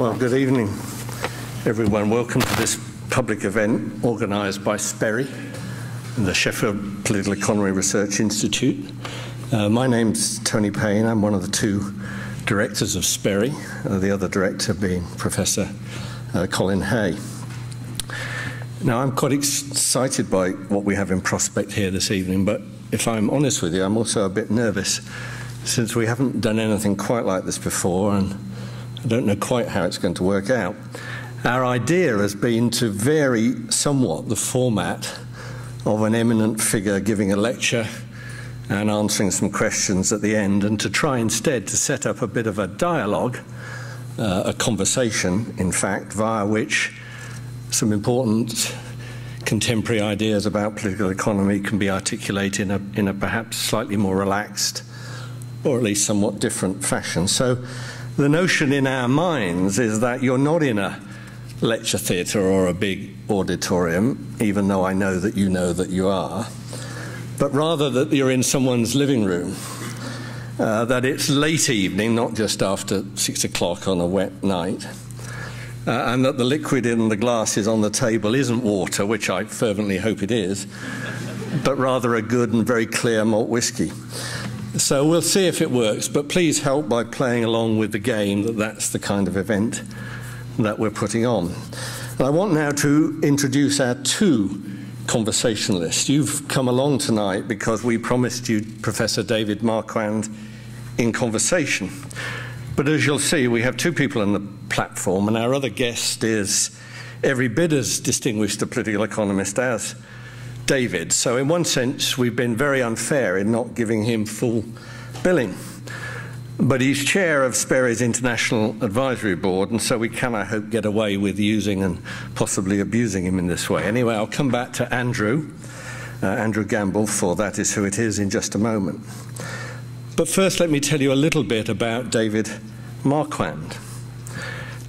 Well, good evening, everyone. Welcome to this public event organised by SPERI and the Sheffield Political Economy Research Institute. Uh, my name's Tony Payne. I'm one of the two directors of SPERI, uh, the other director being Professor uh, Colin Hay. Now, I'm quite excited by what we have in prospect here this evening, but if I'm honest with you, I'm also a bit nervous since we haven't done anything quite like this before and I don't know quite how it's going to work out. Our idea has been to vary somewhat the format of an eminent figure giving a lecture and answering some questions at the end, and to try instead to set up a bit of a dialogue, uh, a conversation, in fact, via which some important contemporary ideas about political economy can be articulated in a, in a perhaps slightly more relaxed or at least somewhat different fashion. So the notion in our minds is that you're not in a lecture theatre or a big auditorium, even though I know that you know that you are, but rather that you're in someone's living room. Uh, that it's late evening, not just after six o'clock on a wet night, uh, and that the liquid in the glasses on the table isn't water, which I fervently hope it is, but rather a good and very clear malt whisky. So we'll see if it works, but please help by playing along with the game that that's the kind of event that we're putting on. And I want now to introduce our two conversationalists. You've come along tonight because we promised you Professor David Marquand in conversation. But as you'll see, we have two people on the platform, and our other guest is every bit as distinguished a political economist as David. So, in one sense, we've been very unfair in not giving him full billing. But he's chair of SPERI's International Advisory Board, and so we can, I hope, get away with using and possibly abusing him in this way. Anyway, I'll come back to Andrew, uh, Andrew Gamble, for that is who it is in just a moment. But first, let me tell you a little bit about David Marquand.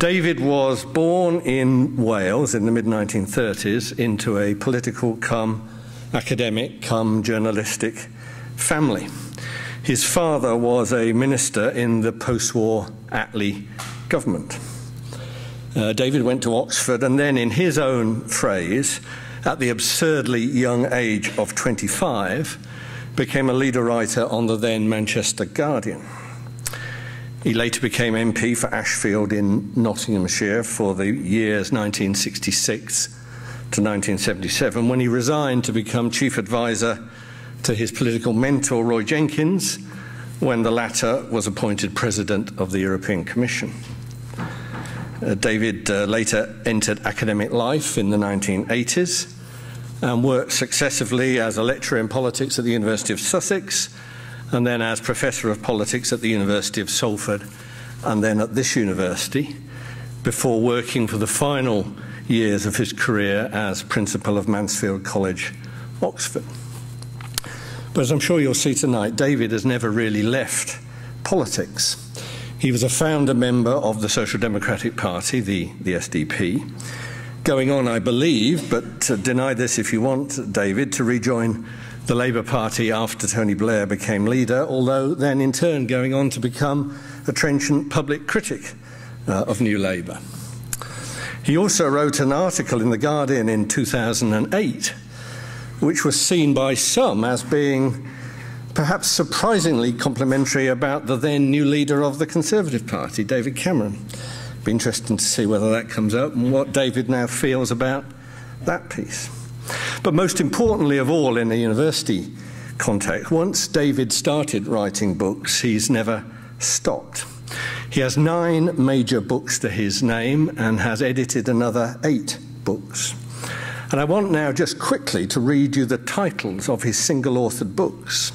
David was born in Wales in the mid 1930s into a political come academic come journalistic family. His father was a minister in the post war Attlee government. Uh, David went to Oxford and then, in his own phrase, at the absurdly young age of 25, became a leader writer on the then Manchester Guardian. He later became MP for Ashfield in Nottinghamshire for the years 1966 to 1977 when he resigned to become chief advisor to his political mentor Roy Jenkins when the latter was appointed president of the European Commission. Uh, David uh, later entered academic life in the 1980s and worked successively as a lecturer in politics at the University of Sussex and then as Professor of Politics at the University of Salford, and then at this university, before working for the final years of his career as Principal of Mansfield College, Oxford. But as I'm sure you'll see tonight, David has never really left politics. He was a founder member of the Social Democratic Party, the, the SDP, going on, I believe, but uh, deny this if you want, David, to rejoin the Labour Party after Tony Blair became leader, although then in turn going on to become a trenchant public critic uh, of New Labour. He also wrote an article in The Guardian in 2008, which was seen by some as being perhaps surprisingly complimentary about the then new leader of the Conservative Party, David Cameron. Be interesting to see whether that comes up and what David now feels about that piece. But most importantly of all, in a university context, once David started writing books, he's never stopped. He has nine major books to his name and has edited another eight books. And I want now just quickly to read you the titles of his single authored books,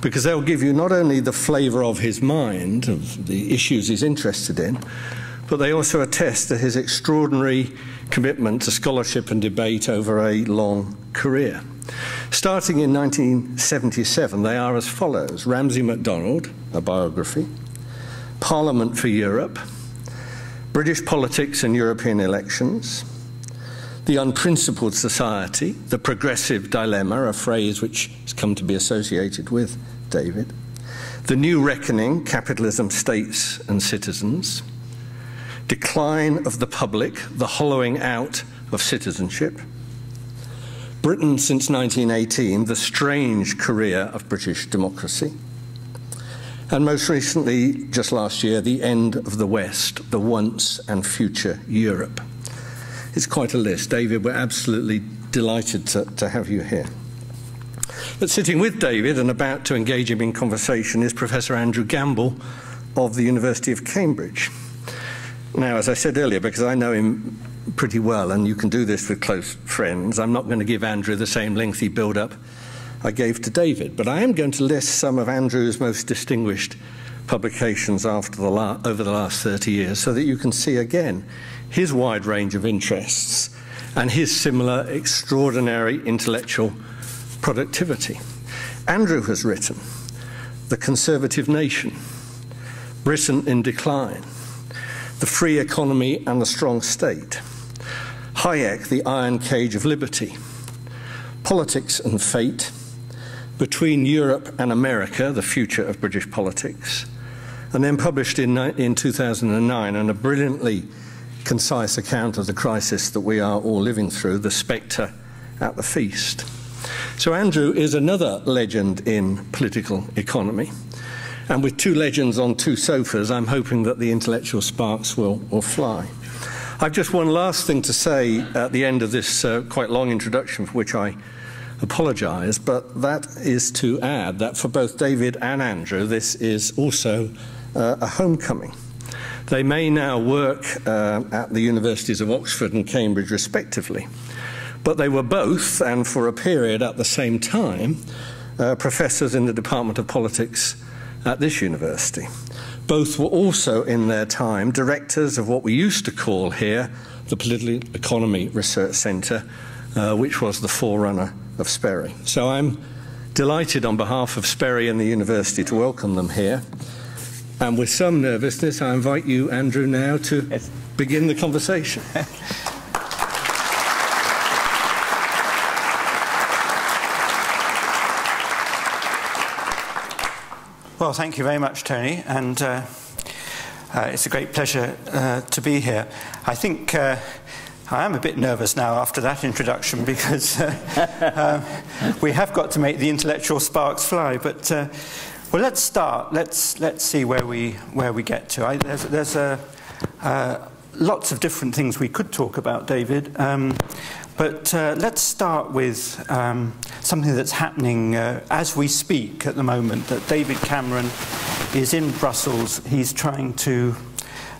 because they'll give you not only the flavour of his mind, of the issues he's interested in, but they also attest to his extraordinary commitment to scholarship and debate over a long career. Starting in 1977, they are as follows Ramsay MacDonald, a biography, Parliament for Europe, British Politics and European Elections, The Unprincipled Society, The Progressive Dilemma, a phrase which has come to be associated with David, The New Reckoning Capitalism, States and Citizens, decline of the public, the hollowing out of citizenship. Britain since 1918, the strange career of British democracy. And most recently, just last year, the end of the West, the once and future Europe. It's quite a list. David, we're absolutely delighted to, to have you here. But sitting with David and about to engage him in conversation is Professor Andrew Gamble of the University of Cambridge. Now, as I said earlier, because I know him pretty well, and you can do this with close friends, I'm not going to give Andrew the same lengthy build up I gave to David, but I am going to list some of Andrew's most distinguished publications after the over the last 30 years so that you can see again his wide range of interests and his similar extraordinary intellectual productivity. Andrew has written The Conservative Nation, Britain in Decline, The Free Economy and the Strong State, Hayek, The Iron Cage of Liberty, Politics and Fate, Between Europe and America, The Future of British Politics, and then published in, in 2009 and a brilliantly concise account of the crisis that we are all living through, The Spectre at the Feast. So, Andrew is another legend in political economy. And with two legends on two sofas, I'm hoping that the intellectual sparks will, will fly. I've just one last thing to say at the end of this uh, quite long introduction, for which I apologise, but that is to add that for both David and Andrew, this is also uh, a homecoming. They may now work uh, at the universities of Oxford and Cambridge, respectively. But they were both, and for a period at the same time, uh, professors in the Department of Politics at this university. Both were also, in their time, directors of what we used to call here the Political Economy Research Centre, uh, which was the forerunner of SPERI. So I'm delighted on behalf of SPERI and the university to welcome them here. And with some nervousness, I invite you, Andrew, now to yes. begin the conversation. Well, thank you very much, Tony, and uh, uh, it's a great pleasure uh, to be here. I think uh, I am a bit nervous now after that introduction because uh, um, we have got to make the intellectual sparks fly, but uh, well, let's start. Let's, let's see where we, where we get to. I, there's there's a, uh, lots of different things we could talk about, David. Um, but uh, let's start with um, something that's happening uh, as we speak at the moment. That David Cameron is in Brussels. He's trying to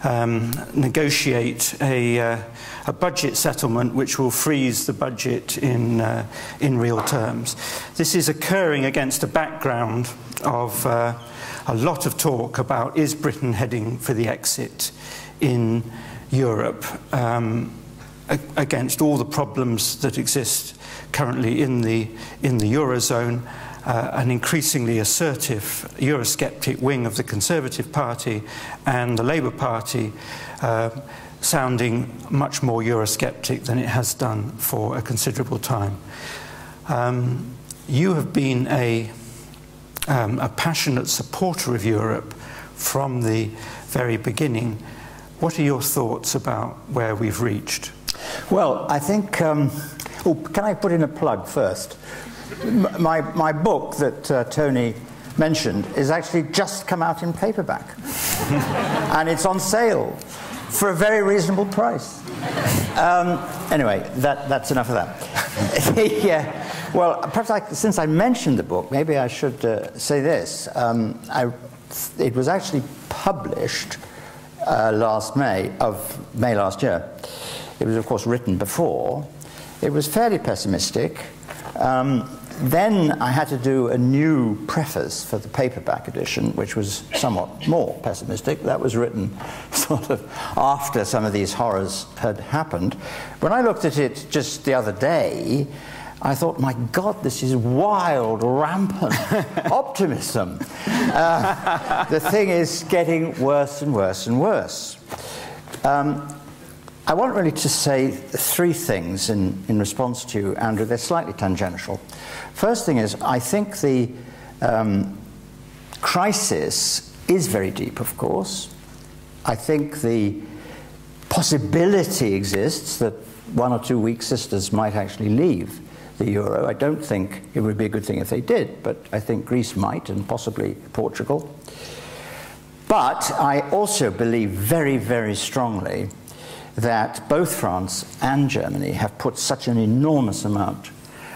um, negotiate a, uh, a, budget settlement which will freeze the budget in, uh, in real terms. This is occurring against a background of uh, a lot of talk about is Britain heading for the exit in Europe. Um, against all the problems that exist currently in the, in the Eurozone, uh, an increasingly assertive Eurosceptic wing of the Conservative Party and the Labour Party uh, sounding much more Eurosceptic than it has done for a considerable time. Um, you have been a, um, a passionate supporter of Europe from the very beginning. What are your thoughts about where we've reached? Well, I think. Um, oh, can I put in a plug first? My, my book that uh, Tony mentioned is actually just come out in paperback. and it's on sale for a very reasonable price. Um, anyway, that, that's enough of that. yeah. Well, perhaps I, since I mentioned the book, maybe I should uh, say this. Um, I, it was actually published uh, last May, of May last year. It was, of course, written before. It was fairly pessimistic. Um, then I had to do a new preface for the paperback edition, which was somewhat more pessimistic. That was written sort of after some of these horrors had happened. When I looked at it just the other day, I thought, my God, this is wild, rampant optimism. Uh, the thing is getting worse and worse and worse. Um, I want really to say three things in, in response to you, Andrew. They're slightly tangential. First thing is, I think the um, crisis is very deep, of course. I think the possibility exists that one or two weak sisters might actually leave the euro. I don't think it would be a good thing if they did, but I think Greece might and possibly Portugal. But I also believe very, very strongly that both France and Germany have put such an enormous amount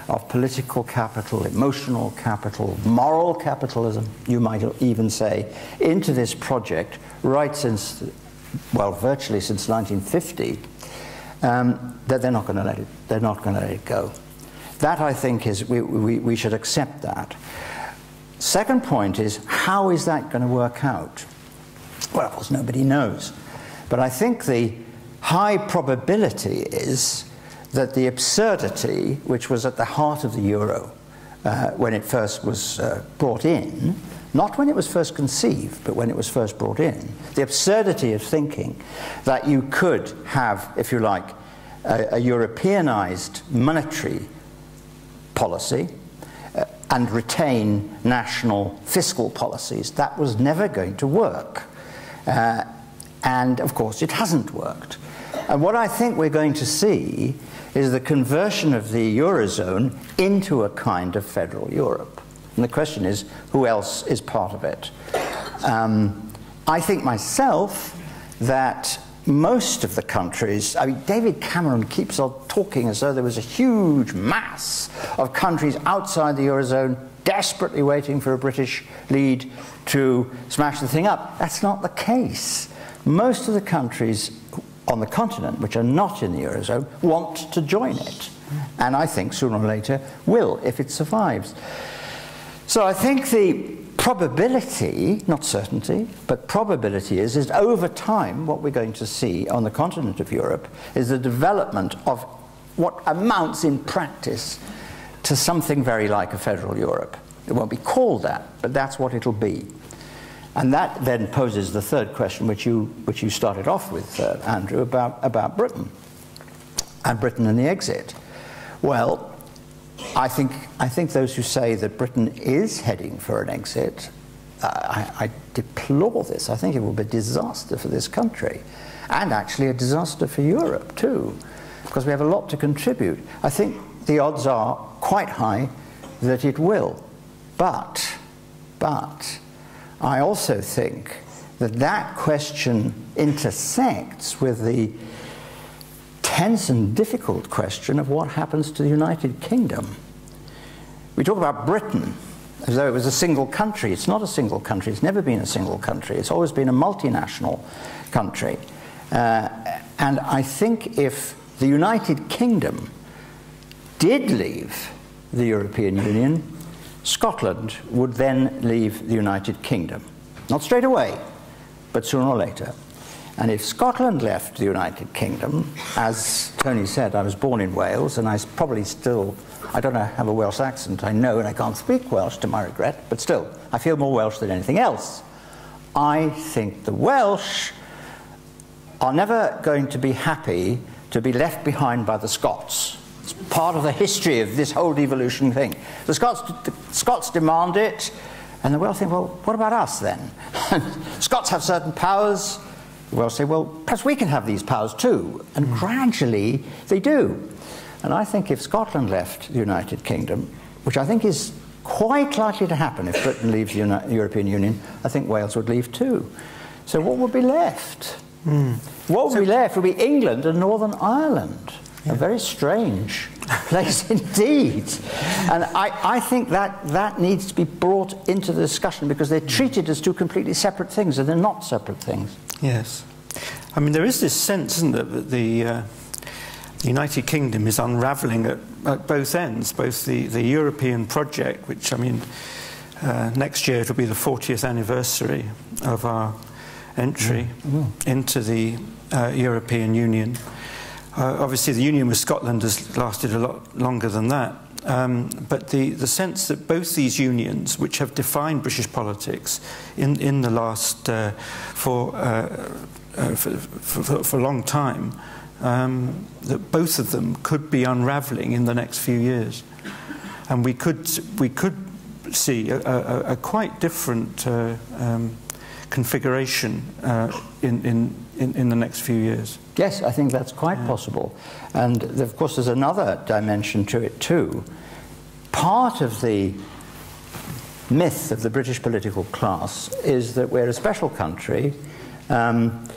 of political capital, emotional capital, moral capitalism, you might even say, into this project right since, well, virtually since 1950, um, that they're not going to let it, they're not going to let it go. That, I think, is, we, we, we should accept that. Second point is, how is that going to work out? Well, of course, nobody knows. But I think the high probability is that the absurdity, which was at the heart of the euro uh, when it first was uh, brought in, not when it was first conceived, but when it was first brought in, the absurdity of thinking that you could have, if you like, a, a Europeanized monetary policy uh, and retain national fiscal policies. That was never going to work. Uh, and of course, it hasn't worked. And what I think we're going to see is the conversion of the Eurozone into a kind of federal Europe. And the question is, who else is part of it? Um, I think myself that most of the countries, I mean, David Cameron keeps on talking as though there was a huge mass of countries outside the Eurozone desperately waiting for a British lead to smash the thing up. That's not the case. Most of the countries on the continent, which are not in the Eurozone, want to join it. And I think sooner or later will, if it survives. So I think the probability, not certainty, but probability is, is over time what we're going to see on the continent of Europe is the development of what amounts in practice to something very like a federal Europe. It won't be called that, but that's what it'll be. And that then poses the third question, which you, which you started off with, uh, Andrew, about, about Britain and Britain and the exit. Well, I think, I think those who say that Britain is heading for an exit, uh, I, I, deplore this. I think it will be a disaster for this country and actually a disaster for Europe too, because we have a lot to contribute. I think the odds are quite high that it will. But, but, I also think that that question intersects with the tense and difficult question of what happens to the United Kingdom. We talk about Britain as though it was a single country. It's not a single country. It's never been a single country. It's always been a multinational country. Uh, and I think if the United Kingdom did leave the European Union, Scotland would then leave the United Kingdom. Not straight away, but sooner or later. And if Scotland left the United Kingdom, as Tony said, I was born in Wales, and I probably still, I don't know, have a Welsh accent. I know, and I can't speak Welsh to my regret, but still, I feel more Welsh than anything else. I think the Welsh are never going to be happy to be left behind by the Scots. It's part of the history of this whole devolution thing. The Scots, the Scots demand it, and the Welsh think, well, what about us then? Scots have certain powers, The Welsh say, well, perhaps we can have these powers too. And mm. gradually they do. And I think if Scotland left the United Kingdom, which I think is quite likely to happen if Britain leaves the Uni European Union, I think Wales would leave too. So what would be left? Mm. What would so, be left would be England and Northern Ireland. A very strange place indeed. And I, I think that, that needs to be brought into the discussion because they're treated as two completely separate things, and they're not separate things. Yes. I mean, there is this sense, isn't there, that the, uh, the United Kingdom is unravelling at, at, both ends, both the, the European project, which, I mean, uh, next year it'll be the 40th anniversary of our entry mm. Mm. into the uh, European Union. Uh, obviously, the union with Scotland has lasted a lot longer than that. Um, but the, the sense that both these unions, which have defined British politics in, in the last uh, for, uh, uh, for, for, for, a long time, um, that both of them could be unravelling in the next few years. And we could, we could see a, a, a quite different uh, um, configuration uh, in, in, in, in, the next few years? Yes, I think that's quite yeah. possible. And of course, there's another dimension to it too. Part of the myth of the British political class is that we're a special country. Um,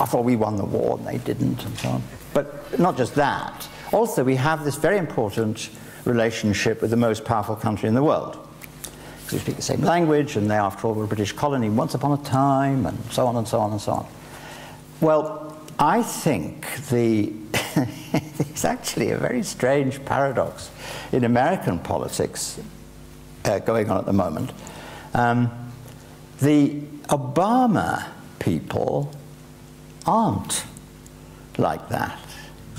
I thought we won the war and they didn't, and so on. But not just that. Also, we have this very important relationship with the most powerful country in the world. Because we speak the same language, and they, after all, were a British colony once upon a time, and so on and so on and so on. Well, I think the it's actually a very strange paradox in American politics uh, going on at the moment. Um, the Obama people aren't like that.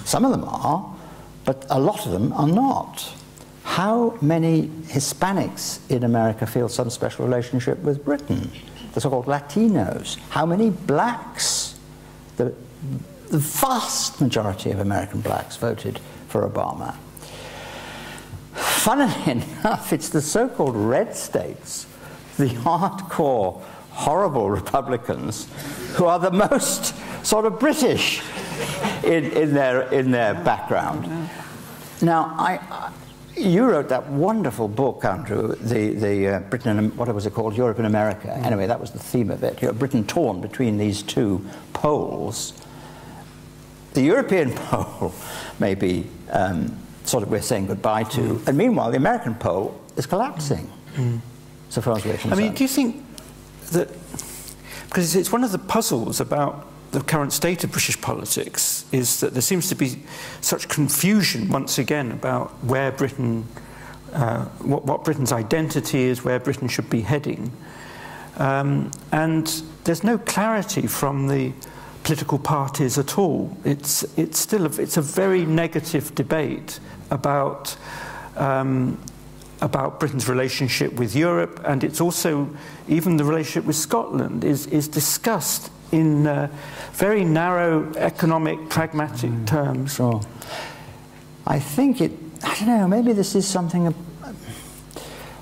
Some of them are, but a lot of them are not. How many Hispanics in America feel some special relationship with Britain? The so called Latinos. How many blacks? The, the vast majority of American blacks voted for Obama. Funnily enough, it's the so called red states, the hardcore, horrible Republicans, who are the most sort of British in, in, their, in their background. Now, I, you wrote that wonderful book, Andrew, the, the uh, Britain and what was it called, Europe and America. Mm. Anyway, that was the theme of it. You know, Britain torn between these two poles. The European pole may be um, sort of we're saying goodbye to, mm. and meanwhile the American pole is collapsing. Mm. So far as we're concerned. I mean, do you think that because it's one of the puzzles about the current state of British politics is, that there seems to be such confusion once again about where Britain, uh, what, what Britain's identity is, where Britain should be heading. Um, and there's no clarity from the political parties at all. It's, it's still a, it's a very negative debate about, um, about Britain's relationship with Europe, and it's also even the relationship with Scotland is, is discussed in. Uh, very narrow economic, pragmatic mm, terms. Sure. I think it, I don't know, maybe this is something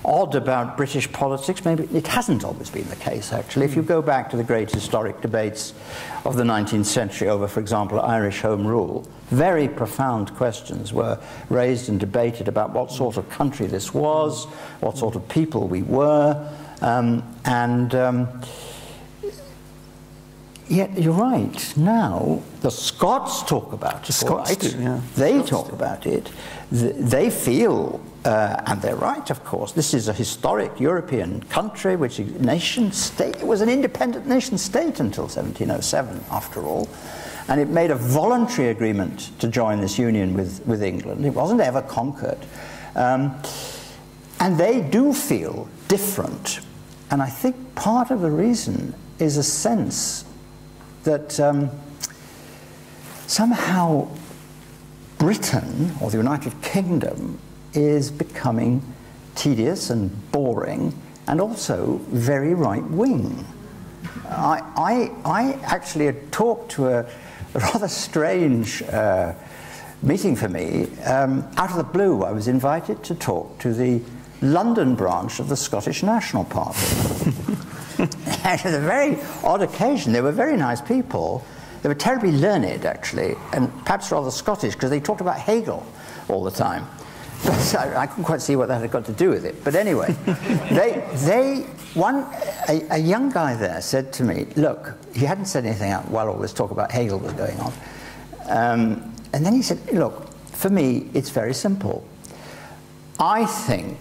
odd about British politics. Maybe it hasn't always been the case, actually. If you go back to the great historic debates of the 19th century over, for example, Irish Home Rule, very profound questions were raised and debated about what sort of country this was, what sort of people we were, um, and um, Yet you're right. Now the Scots talk about it. Scots right? do, yeah. They Scots talk do. about it. They feel, uh, and they're right, of course. This is a historic European country, which is nation state. It was an independent nation state until 1707, after all, and it made a voluntary agreement to join this union with with England. It wasn't ever conquered, um, and they do feel different. And I think part of the reason is a sense that um, somehow Britain or the United Kingdom is becoming tedious and boring and also very right wing. I, I, I, actually had talked to a, rather strange uh, meeting for me. Um, out of the blue, I was invited to talk to the London branch of the Scottish National Party. it was a very odd occasion. They were very nice people. They were terribly learned, actually, and perhaps rather Scottish, because they talked about Hegel all the time. But I, I, couldn't quite see what that had got to do with it. But anyway, they, they, one, a, a, young guy there said to me, look, he hadn't said anything while all this talk about Hegel was going on. Um, and then he said, look, for me, it's very simple. I think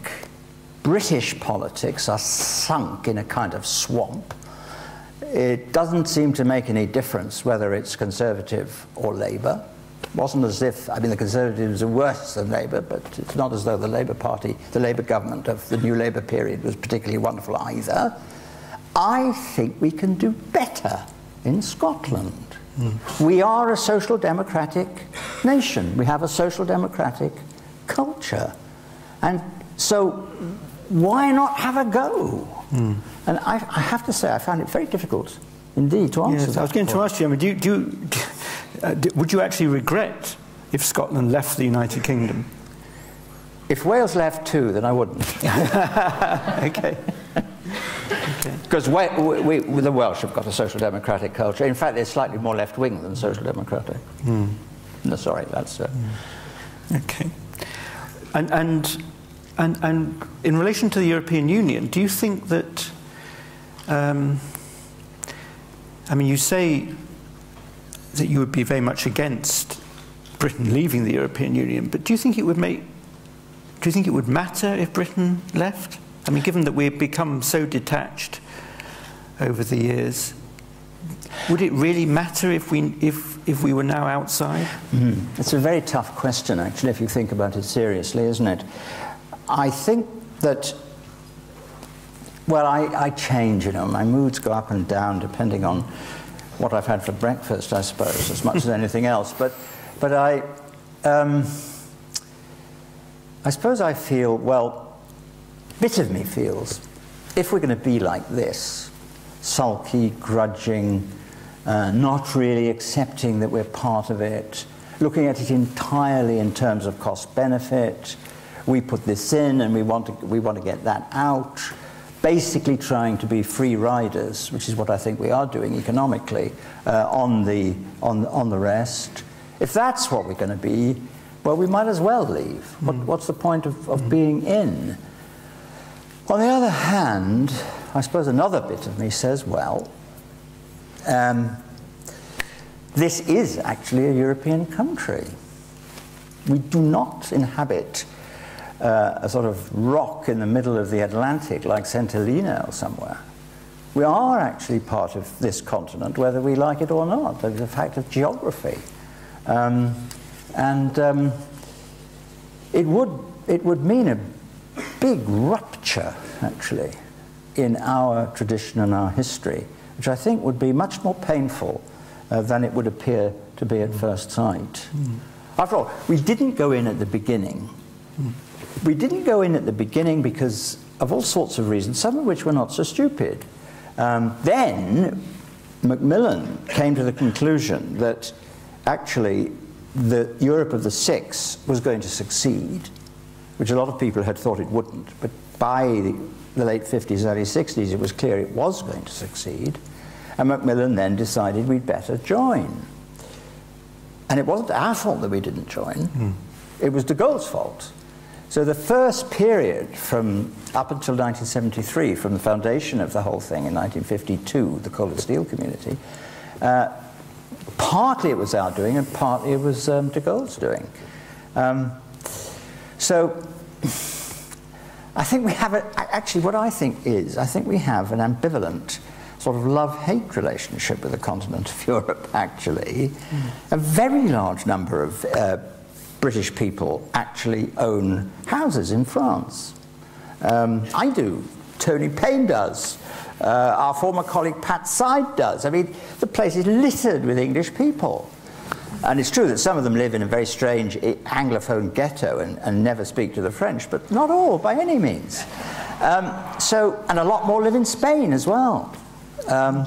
British politics are sunk in a kind of swamp. It doesn't seem to make any difference whether it's Conservative or Labour. It wasn't as if, I mean, the Conservatives are worse than Labour, but it's not as though the Labour Party, the Labour government of the new Labour period was particularly wonderful either. I think we can do better in Scotland. Mm. We are a social democratic nation. We have a social democratic culture. And so why not have a go? Mm. And I, I, have to say, I found it very difficult indeed to answer yes, I was going to ask you, I mean, do you, do you, uh, would you actually regret if Scotland left the United Kingdom? If Wales left too, then I wouldn't. okay. Because we, we, the Welsh have got a social democratic culture. In fact, they're slightly more left wing than social democratic. Mm. No, sorry, that's. Uh, mm. Okay. And, and, and, and in relation to the European Union, do you think that. Um, I mean, you say that you would be very much against Britain leaving the European Union, but do you think it would make. Do you think it would matter if Britain left? I mean, given that we've become so detached over the years, would it really matter if we, if, if we were now outside? Mm. It's a very tough question, actually, if you think about it seriously, isn't it? I think that, well, I, I change, you know, my moods go up and down depending on what I've had for breakfast, I suppose, as much as anything else. But, but I, um, I suppose I feel, well, bit of me feels if we're going to be like this, sulky, grudging, uh, not really accepting that we're part of it, looking at it entirely in terms of cost benefit, we put this in and we want to, we want to get that out, basically trying to be free riders, which is what I think we are doing economically, uh, on, the, on, on the rest. If that's what we're going to be, well, we might as well leave. Mm. What, what's the point of, of mm. being in? On the other hand, I suppose another bit of me says, well, um, this is actually a European country. We do not inhabit uh, a sort of rock in the middle of the Atlantic like St. Helena or somewhere. We are actually part of this continent, whether we like it or not. It's a fact of geography. Um, and um, it, would, it would mean a big rupture, actually, in our tradition and our history, which I think would be much more painful uh, than it would appear to be at mm. first sight. Mm. After all, we didn't go in at the beginning. Mm. We didn't go in at the beginning because of all sorts of reasons, some of which were not so stupid. Um, then Macmillan came to the conclusion that actually the Europe of the Six was going to succeed which a lot of people had thought it wouldn't. But by the, the late 50s, early 60s, it was clear it was going to succeed. And Macmillan then decided we'd better join. And it wasn't our fault that we didn't join, mm. it was de Gaulle's fault. So the first period from up until 1973, from the foundation of the whole thing in 1952, the coal and steel community, uh, partly it was our doing and partly it was um, de Gaulle's doing. Um, so I think we have a, actually what I think is, I think we have an ambivalent sort of love-hate relationship with the continent of Europe, actually. Mm. A very large number of uh, British people actually own houses in France. Um, I do. Tony Payne does. Uh, our former colleague Pat Seyd does. I mean, the place is littered with English people. And it's true that some of them live in a very strange Anglophone ghetto and, and never speak to the French, but not all by any means. Um, so, and a lot more live in Spain as well. Um,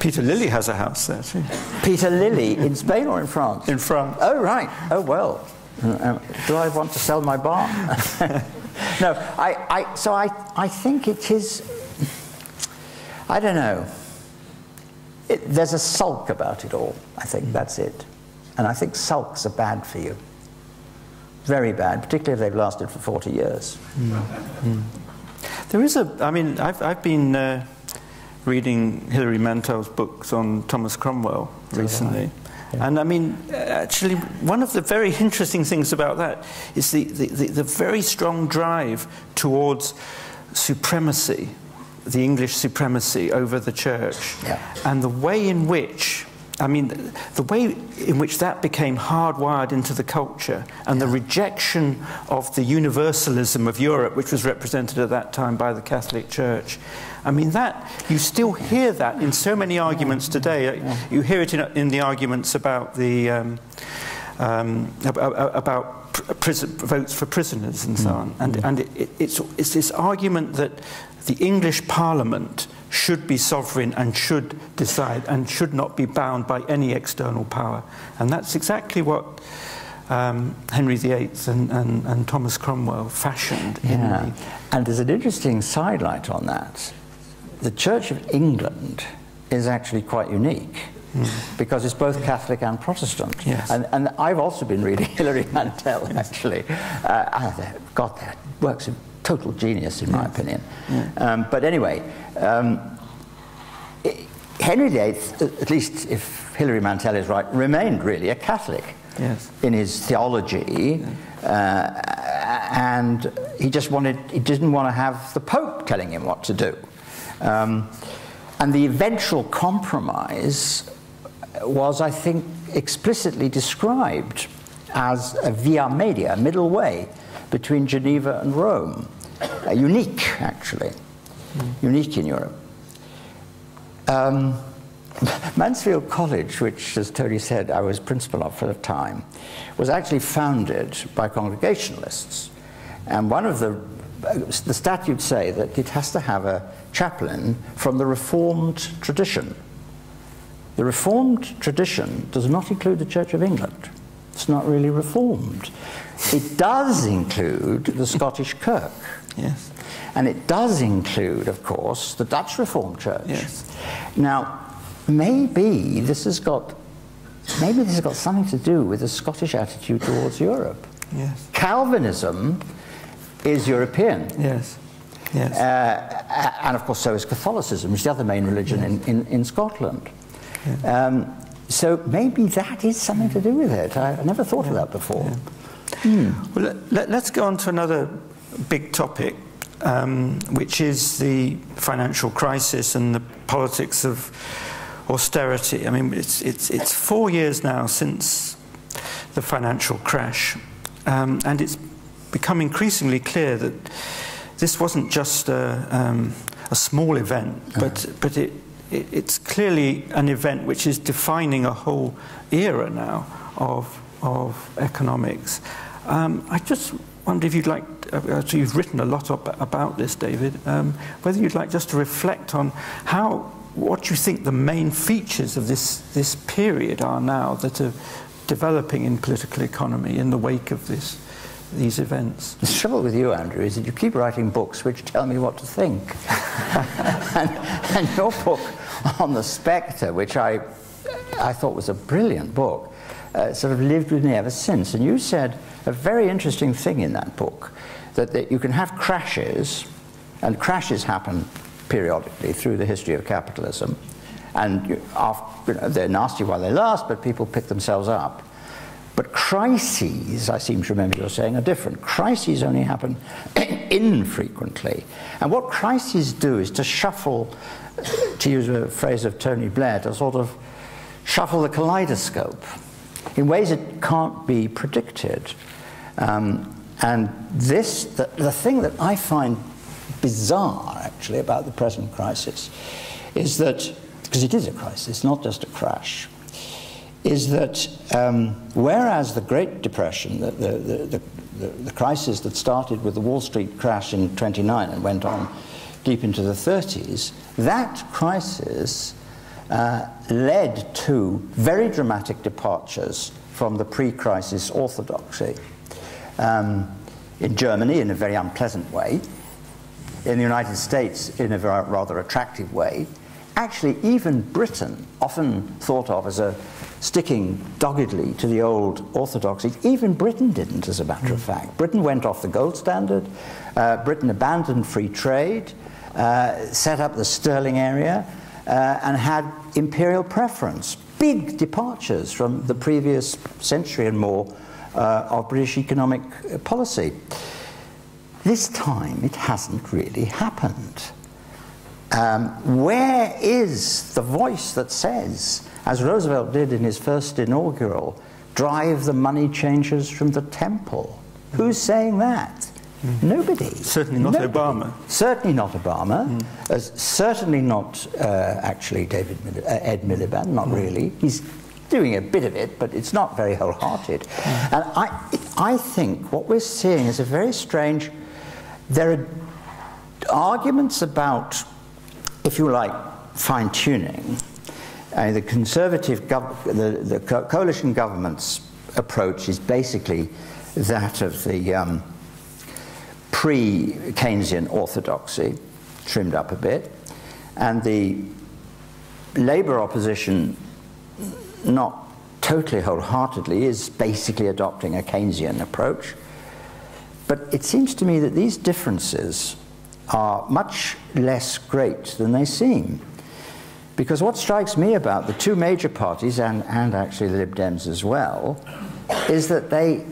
Peter Lilly has a house there too. Peter Lilly in Spain or in France? In France. Oh, right. Oh, well. Uh, do I want to sell my barn? no, I, I, so I, I think it is, I don't know. It, there's a sulk about it all. I think that's it. And I think sulks are bad for you. Very bad, particularly if they've lasted for 40 years. Mm. Mm. There is a, I mean, I've, I've been uh, reading Hilary Mantel's books on Thomas Cromwell recently. Yeah. And I mean, uh, actually, one of the very interesting things about that is the, the, the, the very strong drive towards supremacy, the English supremacy over the church, yeah. and the way in which I mean, the, way in which that became hardwired into the culture and the rejection of the universalism of Europe, which was represented at that time by the Catholic Church, I mean, that you still hear that in so many arguments today. You hear it in, in the arguments about the. Um, um, about, about prison, votes for prisoners and so hmm. on. And, hmm. and it, it's, it's this argument that the English Parliament should be sovereign and should decide and should not be bound by any external power. And that's exactly what um, Henry VIII and, and, and, Thomas Cromwell fashioned. Yeah. The... And there's an interesting sidelight on that. the Church of England is actually quite unique. Mm. Because it's both Catholic and Protestant. Yes. And, and I've also been reading Hilary Mantel, actually. Uh, God, that works total genius, in my opinion. Yeah. Um, but anyway, um, Henry VIII, at least if Hilary Mantel is right, remained really a Catholic yes. in his theology. Uh, and he just wanted, he didn't want to have the Pope telling him what to do. Um, and the eventual compromise was, I think, explicitly described as a via media, a middle way between Geneva and Rome. Uh, unique, actually, mm. unique in Europe. Um, Mansfield College, which, as Tony said, I was principal of for a time, was actually founded by Congregationalists. And one of the, the statutes say that it has to have a chaplain from the Reformed tradition. The Reformed tradition does not include the Church of England. It's not really Reformed. It does include the Scottish Kirk. Yes. And it does include, of course, the Dutch Reformed Church. Yes. Now, maybe this has got maybe this has got something to do with the Scottish attitude towards Europe. Yes. Calvinism is European. Yes. Yes. Uh, and of course, so is Catholicism, which is the other main religion yes. in, in, in, Scotland. Yeah. Um, so maybe that is something to do with it. I, I never thought yeah. of that before. Yeah. Hmm. Well, let, us go on to another big topic, um, which is the financial crisis and the politics of austerity. I mean, it's, it's, it's four years now since the financial crash, um, and it's become increasingly clear that this wasn't just a, um, a small event, but, but it, it, it's clearly an event which is defining a whole era now of, of economics. Um, I just wonder if you'd like, uh, so you've written a lot about this, David, um, whether you'd like just to reflect on how, what you think the main features of this, this period are now that are developing in political economy in the wake of this these events. The trouble with you, Andrew, is that you keep writing books which tell me what to think. and, and, your book on the Spectre, which I, I thought was a brilliant book, uh, sort of lived with me ever since. And you said a very interesting thing in that book, that, that you can have crashes, and crashes happen periodically through the history of capitalism, and you, after, you know, they're nasty while they last, but people pick themselves up. But crises, I seem to remember you saying, are different. Crises only happen infrequently. And what crises do is to shuffle, to use a phrase of Tony Blair, to sort of shuffle the kaleidoscope in ways it can't be predicted. Um, and this, the, the thing that I find bizarre, actually, about the present crisis is that, because it is a crisis, not just a crash, is that um, whereas the Great Depression, the, the, the, the, the crisis that started with the Wall Street crash in 29 and went on deep into the 30s, that crisis uh, led to very dramatic departures from the pre-crisis orthodoxy. Um, in Germany, in a very unpleasant way. In the United States, in a rather attractive way. Actually, even Britain, often thought of as a sticking doggedly to the old orthodoxy. Even Britain didn't, as a matter of fact. Britain went off the gold standard. Uh, Britain abandoned free trade, uh, set up the sterling area, uh, and had imperial preference. Big departures from the previous century and more uh, of British economic policy. This time, it hasn't really happened. Um, where is the voice that says, as Roosevelt did in his first inaugural, drive the money changers from the temple? Who's saying that? Mm. Nobody. Certainly not Nobody. Obama. Certainly not Obama. Mm. Uh, certainly not uh, actually David Mil- uh, Ed Miliband. Not mm. really. He's doing a bit of it, but it's not very wholehearted. Mm. And I, I think what we're seeing is a very strange. There are arguments about if you like, fine tuning. Uh, the conservative, gov- the, the co- coalition government's approach is basically that of the um, pre Keynesian orthodoxy, trimmed up a bit. and the Labour opposition, not totally wholeheartedly, is basically adopting a Keynesian approach. But it seems to me that these differences are much less great than they seem. Because what strikes me about the two major parties, and, and actually the Lib Dems as well, is that they,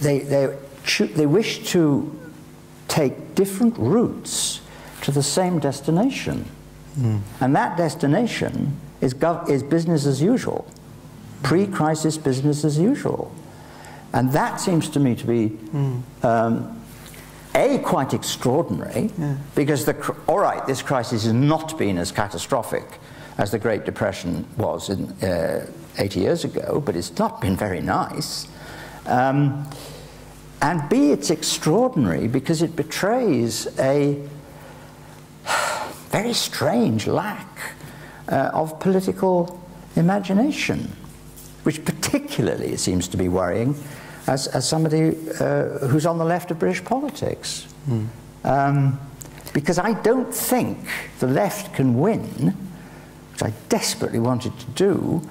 they, they, they wish to take different routes to the same destination. Mm. And that destination is, is business as usual, pre crisis business as usual. And that seems to me to be, mm. um, A, quite extraordinary, yeah. because, the, all right, this crisis has not been as catastrophic as the Great Depression was in, uh, 80 years ago, but it's not been very nice. Um, and B, it's extraordinary because it betrays a very strange lack uh, of political imagination, which particularly seems to be worrying as, as somebody uh, who's on the left of British politics. Mm. Um, because I don't think the left can win, which I desperately wanted to do,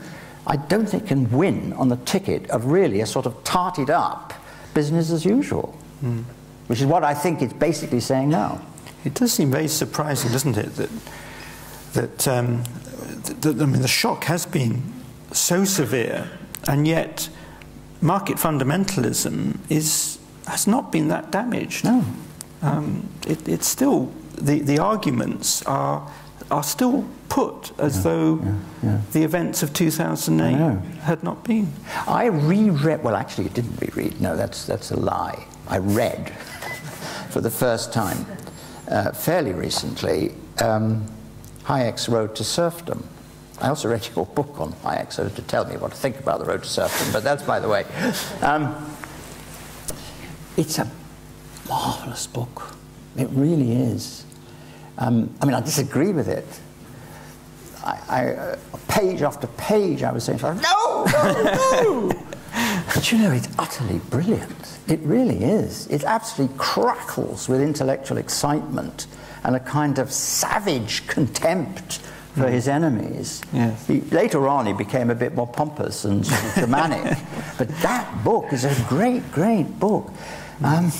I don't think can win on the ticket of really a sort of tarted up business as usual, mm. which is what I think it's basically saying now. It does seem very surprising, doesn't it, that that, um, that I mean, the shock has been so severe, and yet market fundamentalism is has not been that damaged. No. Um, it, it's still the, the arguments are are still put as yeah, though yeah, yeah. the events of 2008 had not been. I reread. Well, actually, it didn't reread. No, that's that's a lie. I read for the first time uh, fairly recently um, Hayek's Road to Serfdom. I also read your book on Hayek, so to tell me what to think about the Road to Serfdom, but that's by the way. Um, it's a marvelous book. It really is. Um, I mean, I disagree with it. I, I, uh, page after page, I was saying, no, no, no. but you know, it's utterly brilliant. It really is. It absolutely crackles with intellectual excitement and a kind of savage contempt for mm. his enemies. Yes. He, later on, he became a bit more pompous and dramatic. but that book is a great, great book. Um,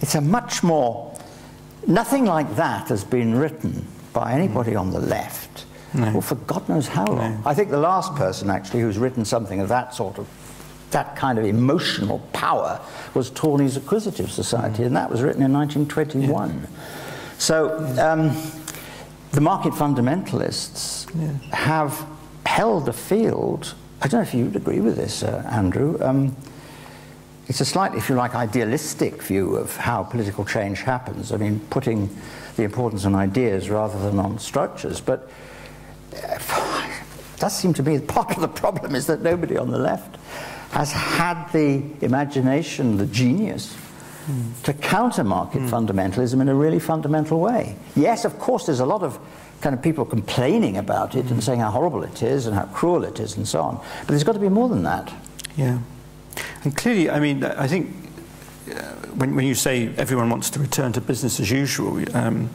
it's a much more. Nothing like that has been written by anybody mm. on the left. No. Well, for God knows how long. No. I think the last person actually who's written something of that sort of that kind of emotional power was Tawney's Acquisitive Society, and that was written in 1921. Yeah. So um, the market fundamentalists yeah. have held the field. I don't know if you'd agree with this, uh, Andrew. Um, it's a slightly, if you like, idealistic view of how political change happens. I mean, putting the importance on ideas rather than on structures. But does seem to me part of the problem is that nobody on the left has had the imagination, the genius, mm. to counter market mm. fundamentalism in a really fundamental way. Yes, of course, there's a lot of kind of people complaining about it mm. and hmm. saying how horrible it is and how cruel it is and so on. But there's got to be more than that. Yeah. And clearly, I mean, I think uh, when, when you say everyone wants to return to business as usual, um,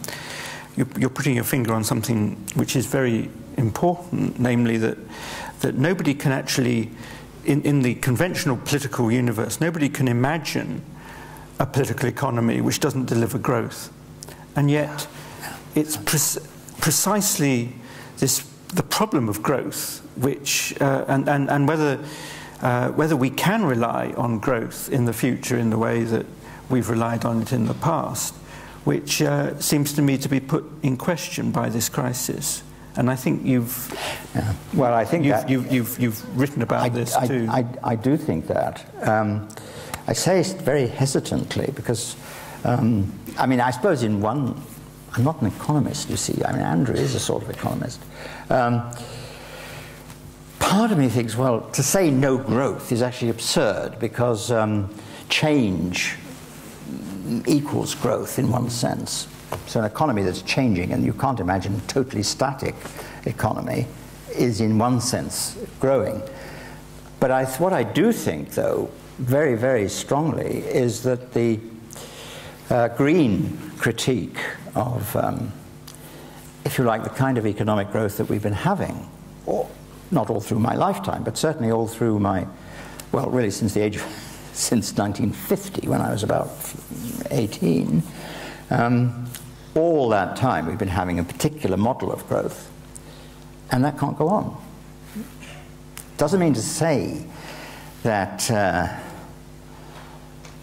you're, putting your finger on something which is very important, namely that, that nobody can actually in, in the conventional political universe, nobody can imagine a political economy which doesn't deliver growth. And yet, it's pre- precisely this, the problem of growth, which, uh, and, and, and whether, uh, whether we can rely on growth in the future in the way that we've relied on it in the past, which uh, seems to me to be put in question by this crisis. And I think you've, yeah. well, I think you've, that, you've, you've, you've, written about I, this I, too. I, I, do think that. Um, I say it very hesitantly because, um, I mean, I suppose in one, I'm not an economist, you see. I mean, Andrew is a sort of economist. Um, part of me thinks, well, to say no growth is actually absurd because um, change equals growth in one sense. So an economy that's changing, and you can't imagine a totally static economy, is in one sense growing. But I, what I do think, though, very, very strongly, is that the uh, green critique of um, if you like, the kind of economic growth that we've been having, or not all through my lifetime, but certainly all through my, well, really since the age of, since 1950, when I was about 18, um, all that time we've been having a particular model of growth, and that can't go on. Doesn't mean to say that uh,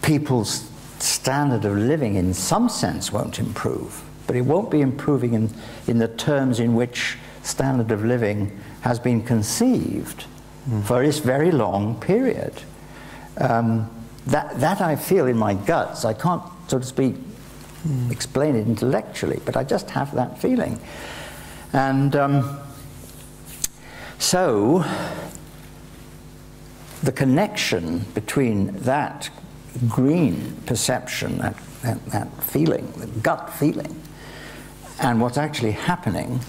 people's standard of living in some sense won't improve, but it won't be improving in, in the terms in which standard of living has been conceived mm. for this very long period. Um, that, that I feel in my guts. I can't, so to speak, mm. explain it intellectually, but I just have that feeling. And um, so, the connection between that green perception, that, that, that feeling, the gut feeling, and what's actually happening,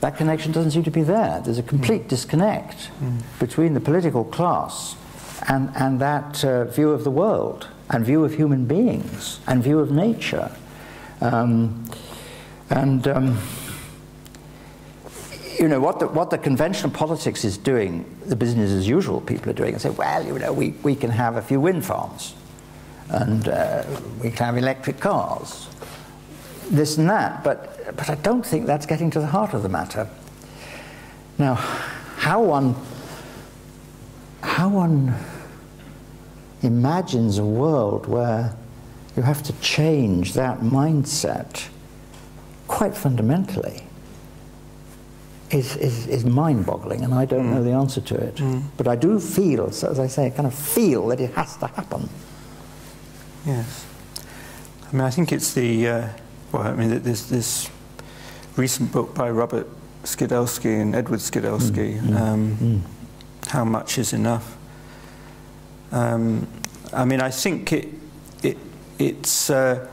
that connection doesn't seem to be there. There's a complete mm. disconnect mm. between the political class and, and that uh, view of the world, and view of human beings, and view of nature. Um, and um, you know, what the, what the conventional politics is doing, the business as usual people are doing, and say, well, you know, we, we can have a few wind farms, and uh, we can have electric cars, this and that, but, but I don't think that's getting to the heart of the matter. Now, how one, how one imagines a world where you have to change that mindset quite fundamentally is, is, is mind boggling, and I don't mm. know the answer to it. Mm. But I do feel, so as I say, I kind of feel that it has to happen. Yes. I mean, I think it's the, uh, well, I mean, there's this recent book by Robert Skidelsky and Edward Skidelsky, mm. Um, mm. How Much is Enough? Um, I mean, I think it, it, it's, uh,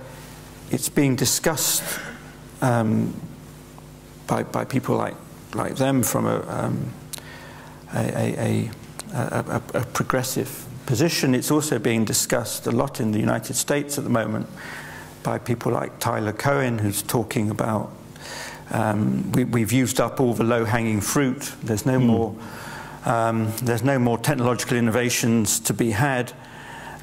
it's being discussed um, by, by people like like them from a, um, a, a, a, a, progressive position. It's also being discussed a lot in the United States at the moment by people like Tyler Cowen, who's talking about um, we, have used up all the low-hanging fruit. There's no mm. more. Um, there's no more technological innovations to be had,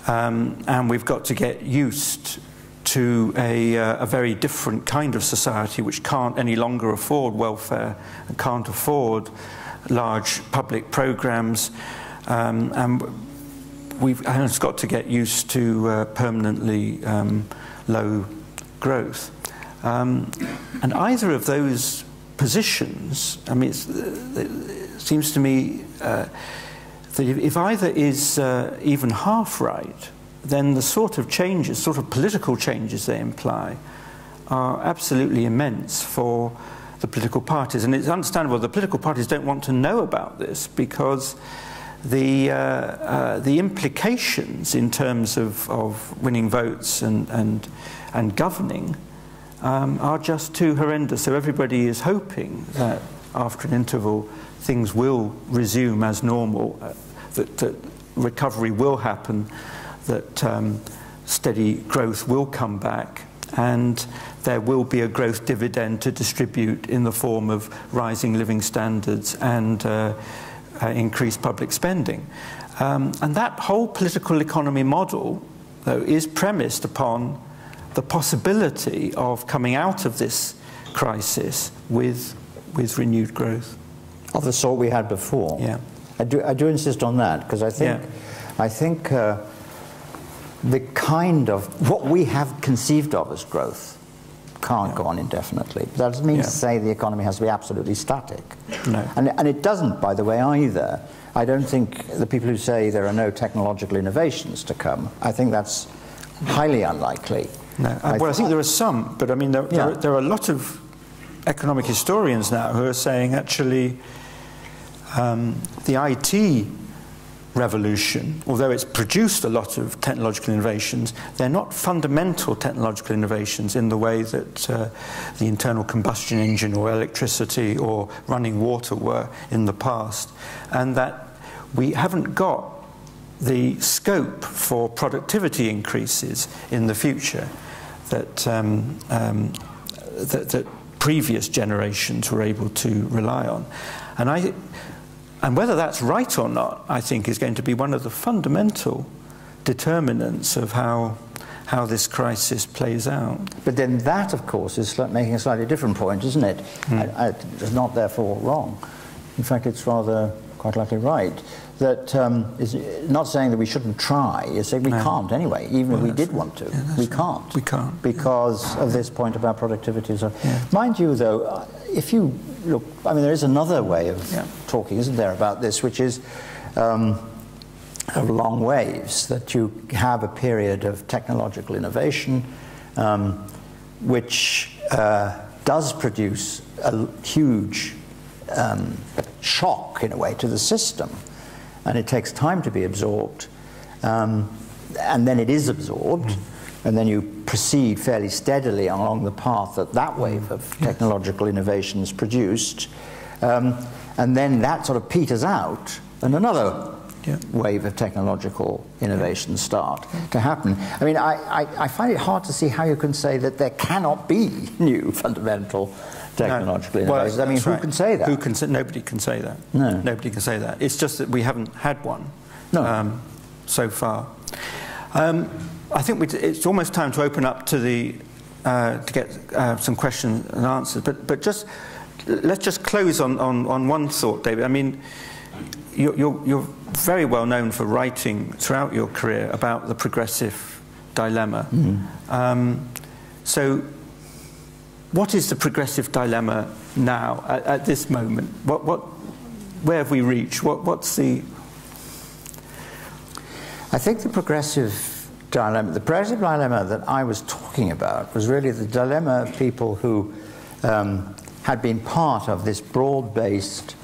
um, and we've got to get used to a, uh, a, very different kind of society which can't any longer afford welfare and can't afford large public programs. Um, and we've and it's got to get used to uh, permanently um, low growth. Um, and either of those positions, I mean, uh, it seems to me uh, that if either is uh, even half right, then the sort of changes, sort of political changes they imply, are absolutely immense for the political parties. And it's understandable the political parties don't want to know about this because the, uh, uh, the implications in terms of, of winning votes and, and, and governing um, are just too horrendous. So everybody is hoping that after an interval things will resume as normal, uh, that, recovery will happen that um, steady growth will come back and there will be a growth dividend to distribute in the form of rising living standards and uh, uh, increased public spending. Um, and that whole political economy model, though, is premised upon the possibility of coming out of this crisis with, with renewed growth. Of the sort we had before. Yeah. I do, I do insist on that because I think, yeah. I think uh, the kind of what we have conceived of as growth can't yeah. go on indefinitely. That doesn't mean yeah. to say the economy has to be absolutely static. No. And, and it doesn't, by the way, either. I don't think the people who say there are no technological innovations to come, I think that's highly unlikely. No. I well, I think there are some, but I mean, there, yeah. there, there, are, a lot of economic historians now who are saying actually um, the IT revolution, although it's produced a lot of technological innovations, they're not fundamental technological innovations in the way that uh, the internal combustion engine or electricity or running water were in the past, and that we haven't got the scope for productivity increases in the future that, um, um, that, that previous generations were able to rely on. And I, and whether that's right or not, I think, is going to be one of the fundamental determinants of how, how this crisis plays out. But then that, of course, is making a slightly different point, isn't it? Mm. I, I, it's not therefore wrong. In fact, it's rather quite likely right that um, is not saying that we shouldn't try, is saying we no. can't anyway, even well, if we did right. want to. Yeah, we can't. We can't. Because yeah. of this point about productivity. So, yeah. Mind you, though, if you look, I mean, there is another way of talking, isn't there, about this, which is um, of long waves, that you have a period of technological innovation um, which uh, does produce a huge um, shock, in a way, to the system and it takes time to be absorbed. Um, and then it is absorbed, mm. and then you proceed fairly steadily along the path that that wave of technological innovation is produced. Um, and then that sort of peters out, and another yeah. wave of technological innovation start to happen. I mean, I, I, I, find it hard to see how you can say that there cannot be new fundamental technological no. Well, I mean, who right. can say that? Who can say, nobody can say that. No. Nobody can say that. It's just that we haven't had one no. um, so far. Um, I think we, it's almost time to open up to the uh, to get uh, some questions and answers. But but just let's just close on, on, on one thought, David. I mean, you're, you're, you're very well known for writing throughout your career about the progressive dilemma. Mm. Um, so what is the progressive dilemma now at, at this moment? What, what, where have we reached? What, what's the. I think the progressive dilemma, the progressive dilemma that I was talking about was really the dilemma of people who um, had been part of this broad based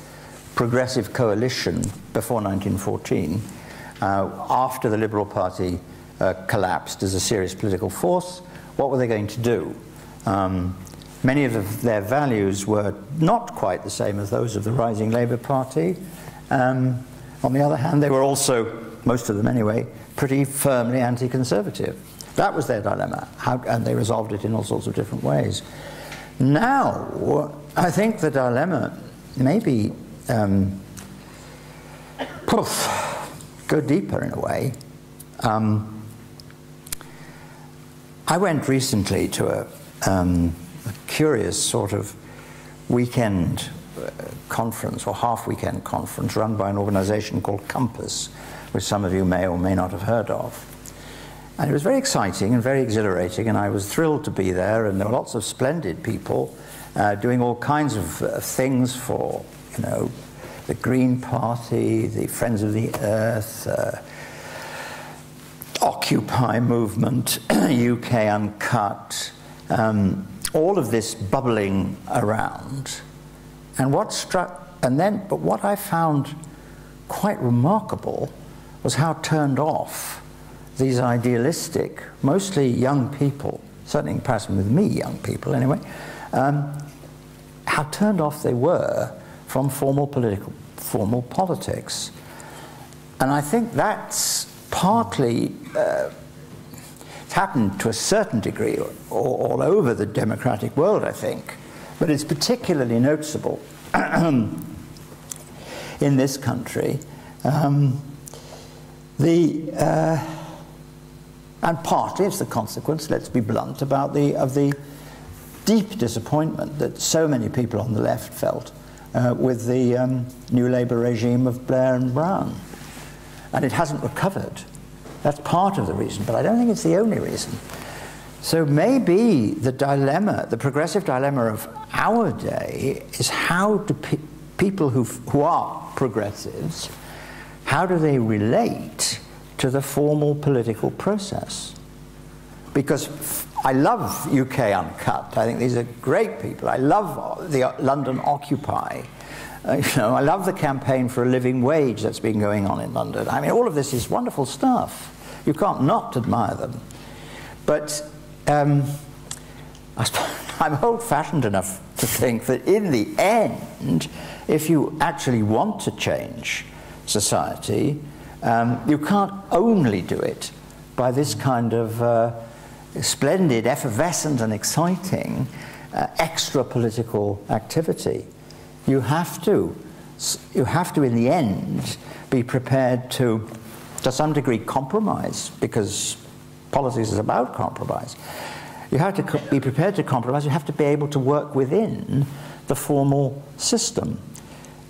progressive coalition before 1914, uh, after the Liberal Party uh, collapsed as a serious political force. What were they going to do? Um, Many of their values were not quite the same as those of the rising Labour Party. Um, on the other hand, they were also, most of them anyway, pretty firmly anti conservative. That was their dilemma, How, and they resolved it in all sorts of different ways. Now, I think the dilemma maybe um, poof, go deeper in a way. Um, I went recently to a um, a curious sort of weekend uh, conference or half weekend conference run by an organization called Compass, which some of you may or may not have heard of. And it was very exciting and very exhilarating, and I was thrilled to be there. And there were lots of splendid people uh, doing all kinds of uh, things for, you know, the Green Party, the Friends of the Earth, uh, Occupy movement, UK Uncut, um, all of this bubbling around. And what struck, and then, but what I found quite remarkable was how turned off these idealistic, mostly young people, certainly in comparison with me, young people anyway, um, how turned off they were from formal political, formal politics. And I think that's partly uh, it's happened to a certain degree all, all over the democratic world, I think, but it's particularly noticeable in this country. Um, the, uh, and partly it's the consequence, let's be blunt, about the, of the deep disappointment that so many people on the left felt uh, with the um, new Labour regime of Blair and Brown. And it hasn't recovered. That's part of the reason, but I don't think it's the only reason. So maybe the dilemma, the progressive dilemma of our day is how do pe people who, are progressives, how do they relate to the formal political process? Because I love UK Uncut. I think these are great people. I love the London Occupy. Uh, you know, I love the campaign for a living wage that's been going on in London. I mean, all of this is wonderful stuff. You can't not admire them. But um, I'm old fashioned enough to think that in the end, if you actually want to change society, um, you can't only do it by this kind of uh, splendid, effervescent, and exciting uh, extra political activity. You have to, you have to, in the end, be prepared to, to some degree, compromise because politics is about compromise. You have to be prepared to compromise. You have to be able to work within the formal system.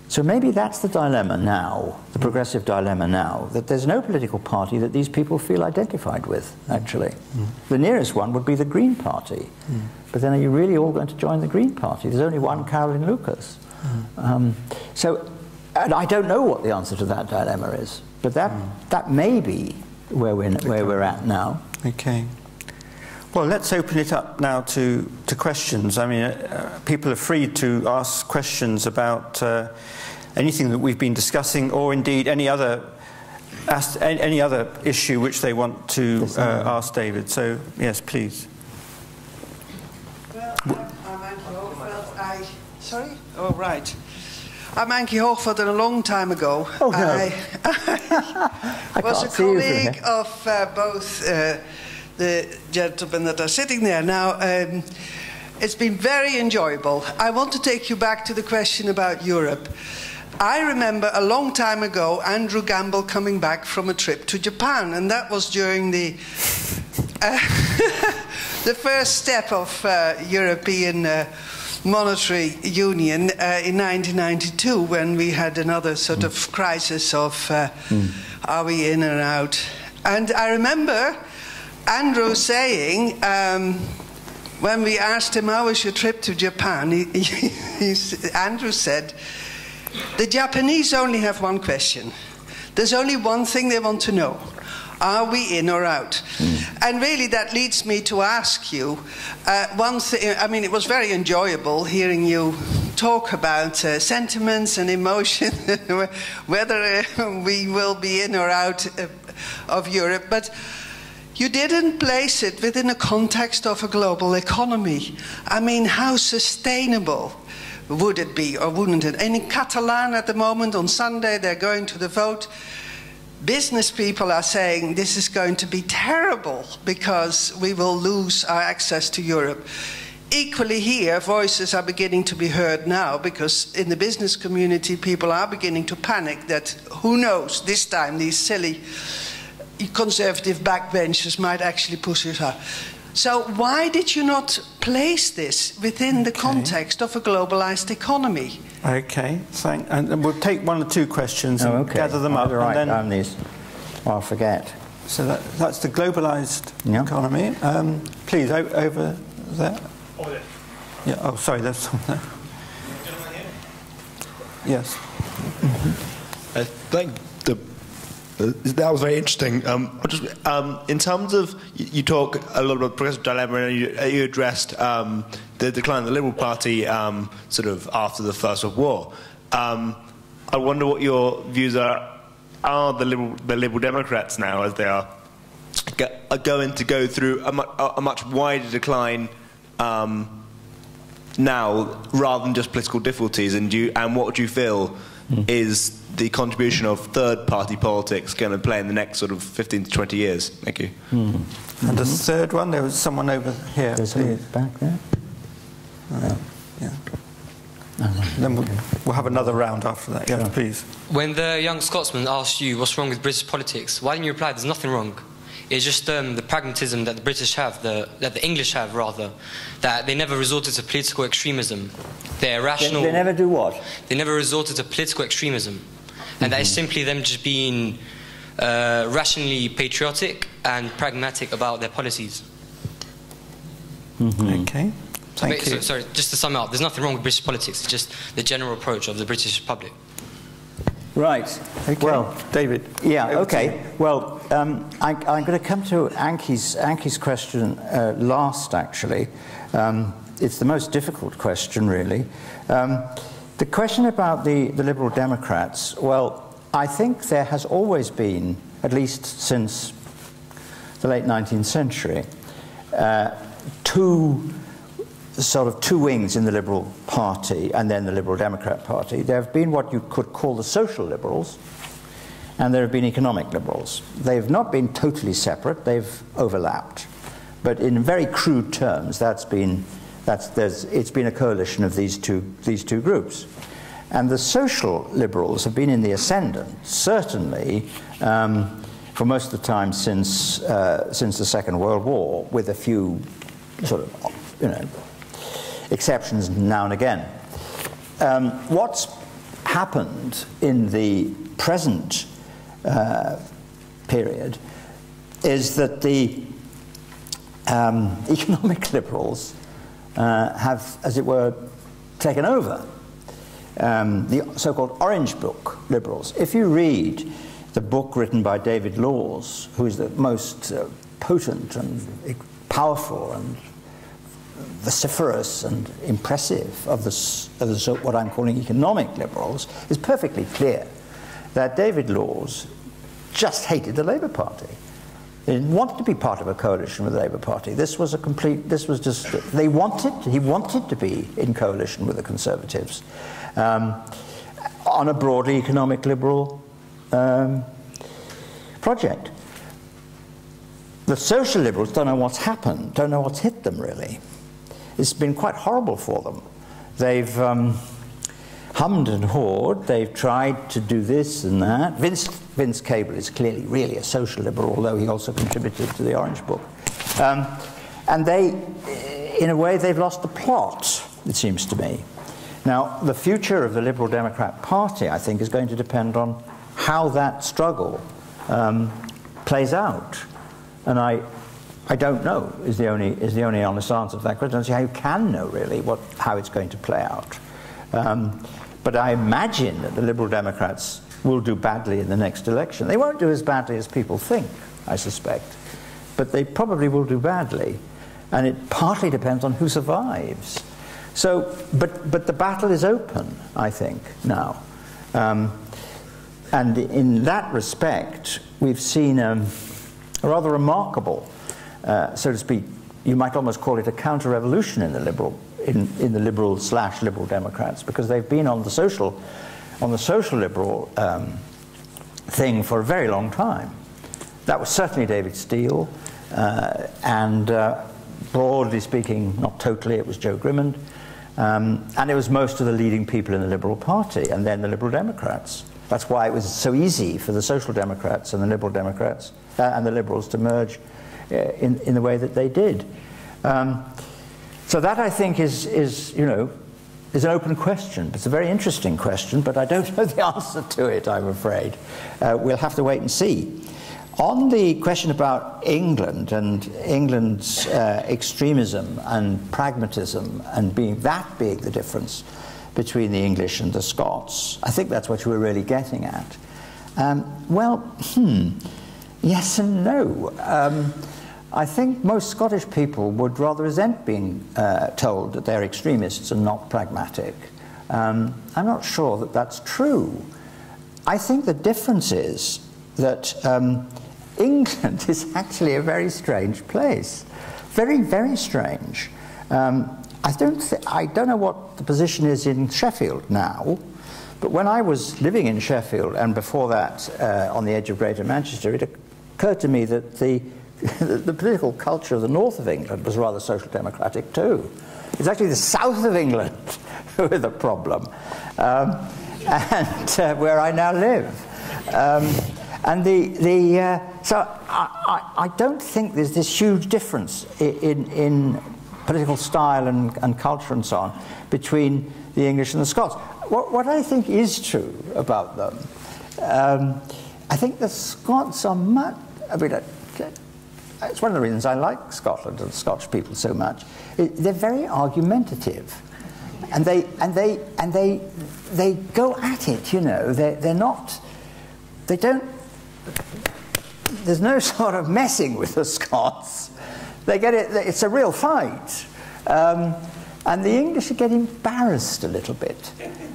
So maybe that's the dilemma now, the progressive dilemma now, that there's no political party that these people feel identified with, actually. Mm. The nearest one would be the Green Party. Mm. But then are you really all going to join the Green Party? There's only one Caroline Lucas. Mm. Um, so, and I don't know what the answer to that dilemma is, but that, that may be where we're, where we're at now. Okay. Well, let's open it up now to, to questions. I mean, uh, people are free to ask questions about uh, anything that we've been discussing, or indeed any other any other issue which they want to uh, ask David. So, yes, please. Well, I'm Ankie Hoogvelt. I, sorry? Oh, right. I'm Ankie Hoogvelt, and a long time ago, oh, no. I, I was a colleague of uh, both uh, the gentlemen that are sitting there. Now, um, it's been very enjoyable. I want to take you back to the question about Europe. I remember a long time ago Andrew Gamble coming back from a trip to Japan, and that was during the uh, the first step of uh, European uh, monetary union uh, in 1992, when we had another sort mm. of crisis of mm. are we in or out. And I remember Andrew saying. Um, when we asked him how was your trip to Japan, he, he, he, Andrew said, the Japanese only have one question. There's only one thing they want to know. Are we in or out? Mm. And really, that leads me to ask you uh, one thing. I mean, it was very enjoyable hearing you talk about uh, sentiments and emotion, whether uh, we will be in or out uh, of Europe. But you didn't place it within a context of a global economy. I mean, how sustainable would it be or wouldn't it? And in Catalan at the moment, on Sunday, they're going to the vote. Business people are saying this is going to be terrible because we will lose our access to Europe. Equally, here, voices are beginning to be heard now because in the business community, people are beginning to panic that who knows, this time these silly conservative backbenchers might actually push it out. So, why did you not place this within the context of a globalized economy? Okay, thank, and we'll take one or two questions and oh, okay. gather them I'll up. Write and then, down these. I'll forget. So that, that's the globalized yeah. economy. Um, please, over there. Over there. Yeah. Oh, sorry. There's someone there. Yes. Mm-hmm. I think the uh, that was very interesting. Um, just, um, in terms of, you, you, talk a lot about progressive dilemma, and you, uh, you addressed um, the decline of the Liberal Party um, sort of after the First World War. Um, I wonder what your views are. Are the Liberal, the Liberal Democrats now, as they are, are going to go through a, mu a much wider decline um, now, rather than just political difficulties? And, do you, and what do you feel mm. is the contribution of third party politics going to play in the next sort of 15 to 20 years? Thank you. Mm. And the third one, there was someone over here. There's someone back there. Uh, yeah. then we'll, we'll, have another round after that. Yeah, sure. please. When the young Scotsman asked you what's wrong with British politics, why didn't you reply, there's nothing wrong? It's just um, the pragmatism that the British have, the, that the English have rather, that they never resorted to political extremism. They're rational. They, they never do what? They never resorted to political extremism. And mm-hmm. that is mm-hmm. simply them just being uh, rationally patriotic and pragmatic about their policies. Mm-hmm. Okay. Thank so, you. So, sorry, just to sum up, there's nothing wrong with British politics. It's just the general approach of the British public. Right. Okay. Well, David. Yeah. Okay. Well, um, I, am going to come to Ankie's, Ankie's question uh, last. Actually, um, it's the most difficult question, really. Um, the question about the, the Liberal Democrats. Well, I think there has always been, at least since the late 19th century, uh, two sort of two wings in the Liberal Party and then the Liberal Democrat Party. There have been what you could call the social liberals, and there have been economic liberals. They've not been totally separate, they've overlapped. But in very crude terms, that's been it's been a coalition of these two, these two groups. And the social liberals have been in the ascendant, certainly, um, for most of the time since, uh, since the Second World War, with a few sort of, you know, exceptions now and again. Um, what's happened in the present uh, period is that the um, economic liberals uh, have, as it were, taken over. Um, the so called Orange Book liberals. If you read the book written by David Laws, who is the most uh, potent and powerful and vociferous and impressive of, the, of the, what I'm calling economic liberals, it's perfectly clear that David Laws just hated the Labour Party. They didn't want to be part of a coalition with the Labour Party. This was a complete, this was just, they wanted, he wanted to be in coalition with the Conservatives um, on a broadly economic liberal um, project. The social liberals don't know what's happened, don't know what's hit them really. It's been quite horrible for them. They've um, hummed and hawed, they've tried to do this and that. Vince, Vince Cable is clearly really a social liberal, although he also contributed to the Orange Book. Um, and they, in a way, they've lost the plot, it seems to me. Now, the future of the Liberal Democrat Party, I think, is going to depend on how that struggle um, plays out. And I, I don't know is the only is the only honest answer to that question. I don't see how you can know really what how it's going to play out. Um, but I imagine that the Liberal Democrats will do badly in the next election. They won't do as badly as people think, I suspect, but they probably will do badly, and it partly depends on who survives. So, but but the battle is open, I think now, um, and in that respect, we've seen um, a rather remarkable uh, so to speak, you might almost call it a counter-revolution in the liberal, in, in the liberal slash liberal Democrats, because they've been on the social, on the social liberal um, thing for a very long time. That was certainly David Steel, uh, and uh, broadly speaking, not totally, it was Joe Grimond, um, and it was most of the leading people in the Liberal Party, and then the Liberal Democrats. That's why it was so easy for the Social Democrats and the Liberal Democrats uh, and the Liberals to merge uh, in, in the way that they did. Um, so that I think is, is, you know, is an open question. It's a very interesting question, but I don't know the answer to it, I'm afraid. Uh, we'll have to wait and see. On the question about England and England's uh, extremism and pragmatism and being that big the difference between the English and the Scots, I think that's what you were really getting at. Um, well, hmm, yes and no. Um, I think most Scottish people would rather resent being uh, told that they're extremists and not pragmatic. Um, I'm not sure that that's true. I think the difference is that um, England is actually a very strange place. Very, very strange. Um, I, don't I don't know what the position is in Sheffield now, but when I was living in Sheffield and before that uh, on the edge of Greater Manchester, it occurred to me that the the political culture of the north of England was rather social democratic too. It's actually the south of England who are the problem, um, and uh, where I now live. Um, and the, the, uh, so I, I, I, don't think there's this huge difference in, in, political style and, and, culture and so on between the English and the Scots. What, what I think is true about them, um, I think the Scots are much, I mean, it's one of the reasons I like Scotland and Scotch people so much. It, they're very argumentative. And they, and they, and they, they go at it, you know. They're, they're not, they don't, there's no sort of messing with the Scots. They get it, it's a real fight. Um, and the English get embarrassed a little bit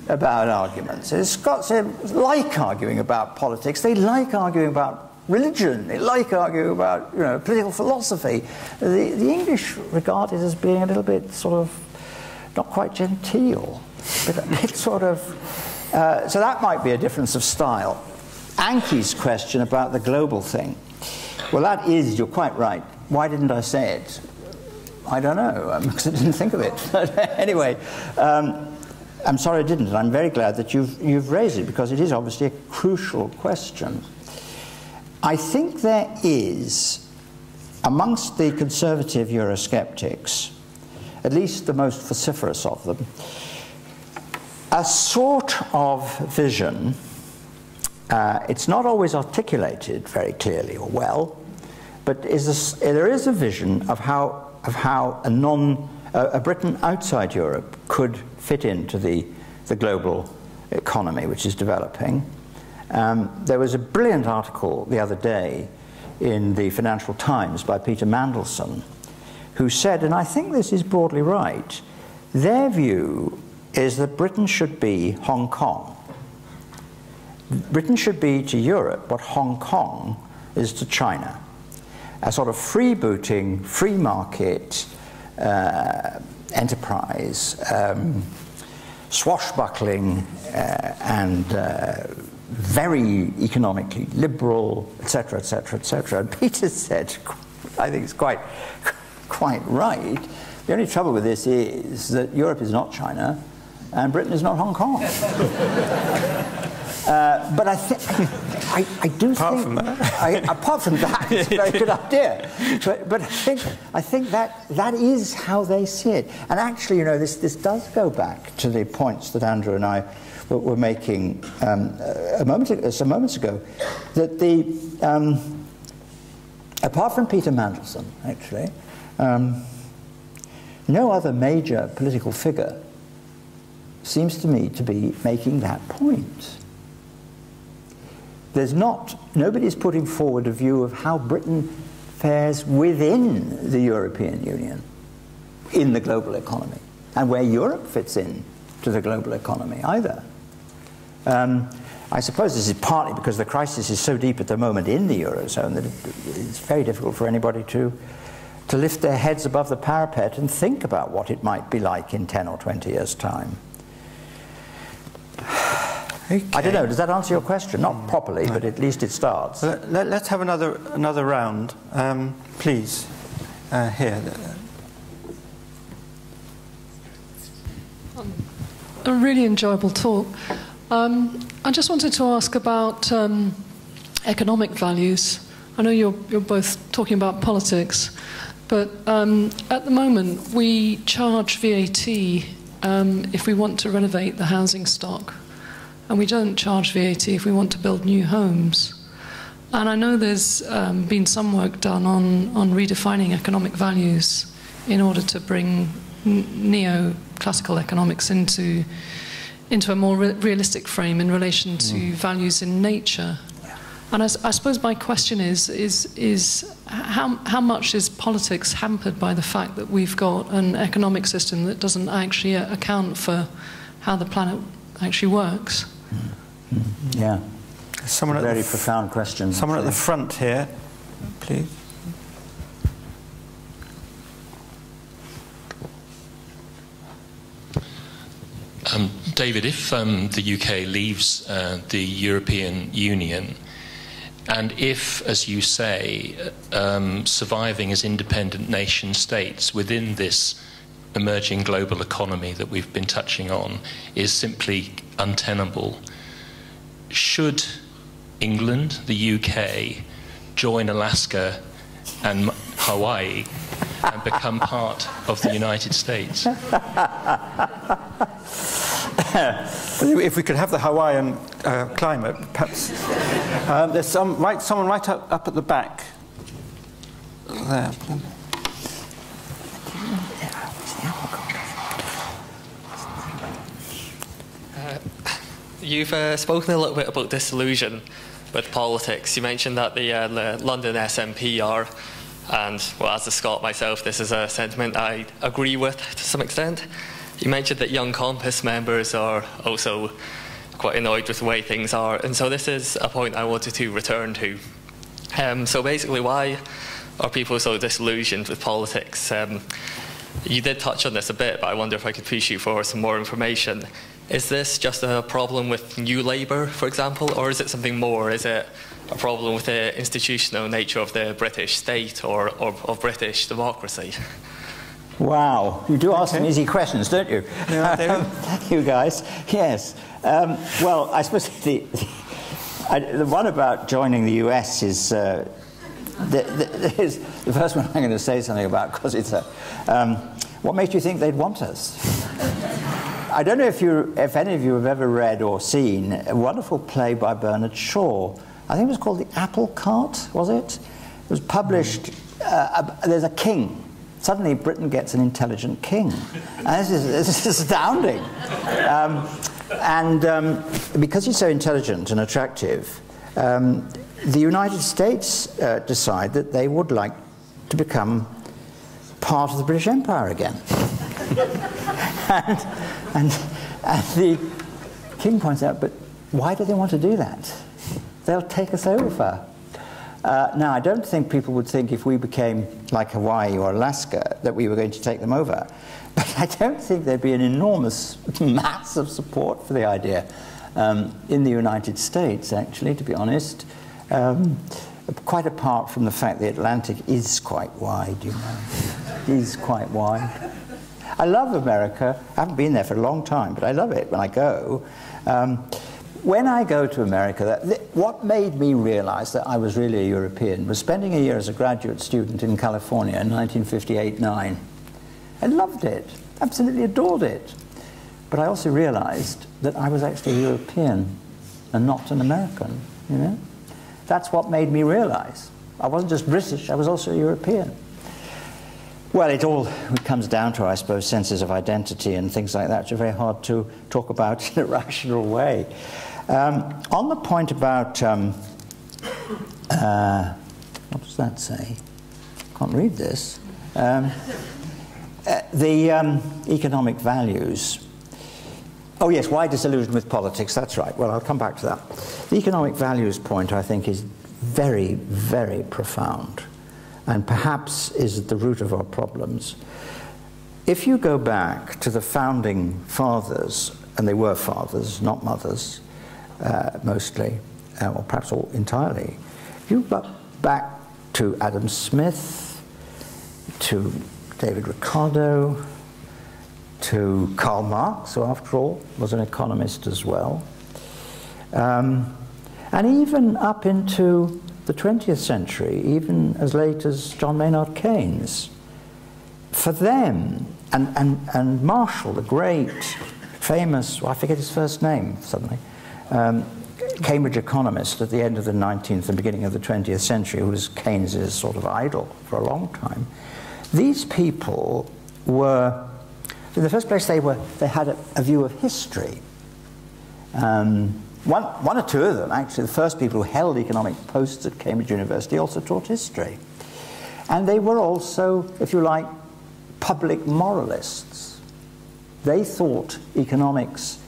about arguments. The Scots like arguing about politics, they like arguing about religion. They like arguing about you know, political philosophy. The, the English regard it as being a little bit sort of not quite genteel, but sort of. Uh, so that might be a difference of style. Ankie's question about the global thing. Well, that is, you're quite right. Why didn't I say it? I don't know, because I didn't think of it. anyway, um, I'm sorry I didn't, I'm very glad that you've, you've raised it because it is obviously a crucial question. I think there is, amongst the conservative Eurosceptics, at least the most vociferous of them, a sort of vision. Uh, it's not always articulated very clearly or well, but is a, there is a vision of how, of how a, non, a, Britain outside Europe could fit into the, the global economy which is developing. Um, there was a brilliant article the other day in the Financial Times by Peter Mandelson, who said, and I think this is broadly right, their view is that Britain should be Hong Kong. Britain should be to Europe what Hong Kong is to China a sort of freebooting, free market uh, enterprise, um, swashbuckling uh, and uh, very economically liberal, etc., etc., etc. And Peter said, I think it's quite, quite right. The only trouble with this is that Europe is not China and Britain is not Hong Kong. uh, but I, think I, I do apart think, from that. I, apart from that, it's a very good idea. But, but I, think, I think that that is how they see it. And actually, you know, this, this does go back to the points that Andrew and I were, were making um, a moment, some moments ago, that the, um, apart from Peter Mandelson, actually, um, no other major political figure seems to me to be making that point. There's not, nobody's putting forward a view of how Britain fares within the European Union in the global economy and where Europe fits in to the global economy either. Um, I suppose this is partly because the crisis is so deep at the moment in the Eurozone that it's very difficult for anybody to, to lift their heads above the parapet and think about what it might be like in 10 or 20 years' time. Okay. I don't know. Does that answer your question? Not properly, but at least it starts. Let, us have another another round, um, please. Uh, here. A really enjoyable talk. Um, I just wanted to ask about um, economic values. I know you're, you're both talking about politics, but um, at the moment we charge VAT um, if we want to renovate the housing stock and we don't charge VAT if we want to build new homes. And I know there's um, been some work done on, on redefining economic values in order to bring neo-classical economics into, into a more re realistic frame in relation to mm. values in nature. And I, I, suppose my question is, is, is how, how much is politics hampered by the fact that we've got an economic system that doesn't actually account for how the planet actually works? Yeah. Someone very profound question. Someone actually. at the front here, please. Um, David, if um, the UK leaves uh, the European Union, and if, as you say, um, surviving as independent nation states within this emerging global economy that we've been touching on is simply untenable, should England, the UK, join Alaska and Hawaii and become part of the United States? if we could have the Hawaiian uh, climate, perhaps. Um, there's some, right, someone right up, up at the back. There. You've uh, spoken a little bit about disillusion with politics. You mentioned that the, uh, the London SNP are, and well, as a Scot myself, this is a sentiment I agree with to some extent. You mentioned that young Compass members are also quite annoyed with the way things are, and so this is a point I wanted to return to. Um, so basically, why are people so disillusioned with politics? Um, you did touch on this a bit, but I wonder if I could push you for some more information. Is this just a problem with New Labour, for example, or is it something more? Is it a problem with the institutional nature of the British state or, or of British democracy? Wow, you do ask okay. some easy questions, don't you? Yeah, you guys, yes. Um, well, I suppose the, the, I, the, one about joining the US is, uh, the, the, is the first one I'm going to say something about because it's a. Um, what makes you think they'd want us? I don't know if, you, if any of you have ever read or seen a wonderful play by Bernard Shaw. I think it was called The Apple Cart, was it? It was published. Uh, there's a king Suddenly, Britain gets an intelligent king. And this is, this is astounding. Um, and um, because he's so intelligent and attractive, um, the United States uh, decide that they would like to become part of the British Empire again. and, and, and the king points out, but why do they want to do that? They'll take us over. Uh, now, I don't think people would think if we became like Hawaii or Alaska that we were going to take them over. But I don't think there'd be an enormous mass of support for the idea um, in the United States, actually, to be honest. Um, quite apart from the fact the Atlantic is quite wide, you know. is quite wide. I love America. I haven't been there for a long time, but I love it when I go. Um, when I go to America, that, what made me realize that I was really a European was spending a year as a graduate student in California in 1958-9. I loved it, absolutely adored it. But I also realized that I was actually a European and not an American, you know? That's what made me realize. I wasn't just British, I was also a European. Well, it all comes down to, I suppose, senses of identity and things like that, which are very hard to talk about in a rational way. Um, on the point about, um, uh, what does that say? Can't read this. Um, uh, the um, economic values. Oh, yes, why disillusion with politics? That's right. Well, I'll come back to that. The economic values point, I think, is very, very profound and perhaps is at the root of our problems. If you go back to the founding fathers, and they were fathers, not mothers, uh, mostly, uh, or perhaps all entirely, if you look back to Adam Smith, to David Ricardo, to Karl Marx, who after all was an economist as well, um, and even up into the 20th century, even as late as John Maynard Keynes. For them, and, and, and Marshall, the great, famous, well, I forget his first name suddenly, um, Cambridge economist at the end of the 19th and beginning of the 20th century, who was Keynes's sort of idol for a long time. These people were, in the first place, they, were, they had a, a view of history. Um, one, one or two of them, actually, the first people who held economic posts at Cambridge University also taught history. And they were also, if you like, public moralists. They thought economics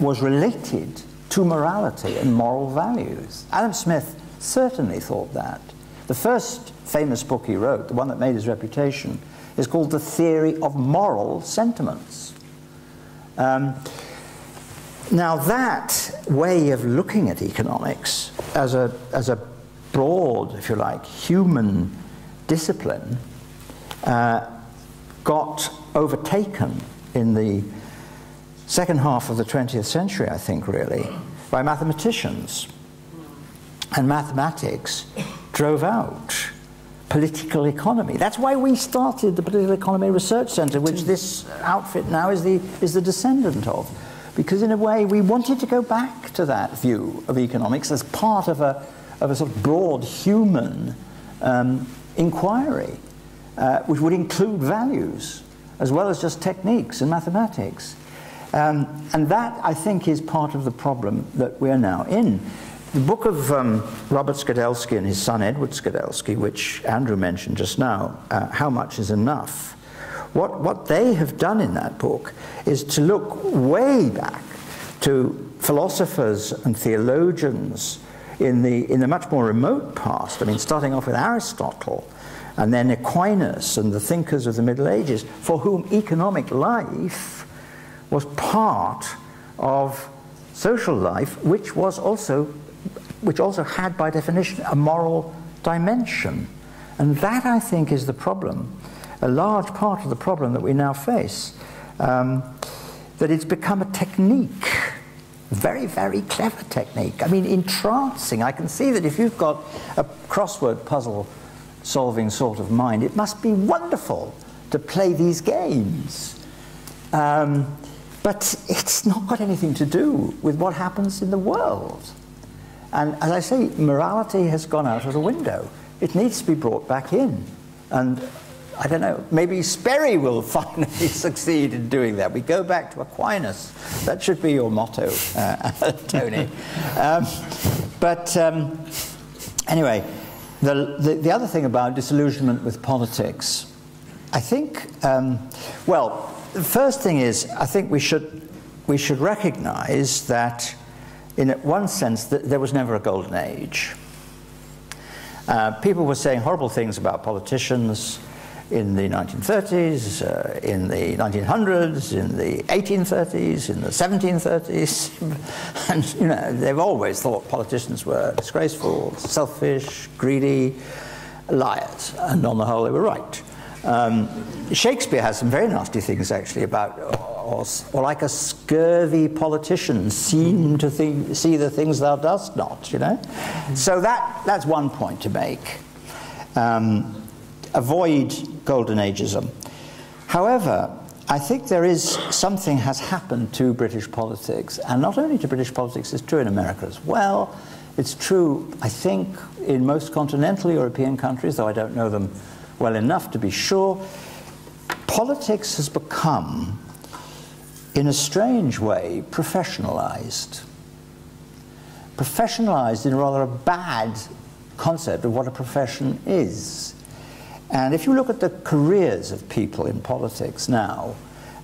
was related to morality and moral values. Adam Smith certainly thought that. The first famous book he wrote, the one that made his reputation, is called The Theory of Moral Sentiments. Um, now, that way of looking at economics as a, as a broad, if you like, human discipline uh, got overtaken in the second half of the 20th century, I think, really, by mathematicians. And mathematics drove out political economy. That's why we started the Political Economy Research Center, which this outfit now is the, is the descendant of because in a way we wanted to go back to that view of economics as part of a, of a sort of broad human um, inquiry, uh, which would include values as well as just techniques and mathematics. Um, and that, I think, is part of the problem that we're now in. The book of um, Robert Skidelsky and his son Edward Skidelsky, which Andrew mentioned just now, uh, How Much is Enough, what, what they have done in that book is to look way back to philosophers and theologians in the, in the much more remote past. I mean, starting off with Aristotle and then Aquinas and the thinkers of the Middle Ages, for whom economic life was part of social life, which was also, which also had by definition a moral dimension. And that, I think, is the problem a large part of the problem that we now face. Um, that it's become a technique, very, very clever technique. I mean, entrancing. I can see that if you've got a crossword puzzle solving sort of mind, it must be wonderful to play these games. Um, but it's not got anything to do with what happens in the world. And as I say, morality has gone out of the window. It needs to be brought back in. And I don't know, maybe SPERI will finally succeed in doing that. We go back to Aquinas. That should be your motto, uh, Tony. Um, but um, anyway, the, the, the, other thing about disillusionment with politics, I think, um, well, the first thing is I think we should, we should recognize that, in one sense, that there was never a golden age. Uh, people were saying horrible things about politicians in the 1930s, uh, in the 1900s, in the 1830s, in the 1730s. and, you know, they've always thought politicians were disgraceful, selfish, greedy, liars. And on the whole, they were right. Um, Shakespeare has some very nasty things, actually, about, or, or like a scurvy politician, seem to see the things thou dost not, you know? So that, that's one point to make. Um, avoid golden ageism. However, I think there is something has happened to British politics, and not only to British politics, it's true in America as well. It's true, I think, in most continental European countries, though I don't know them well enough to be sure. Politics has become, in a strange way, professionalized. Professionalized in rather a bad concept of what a profession is. And if you look at the careers of people in politics now,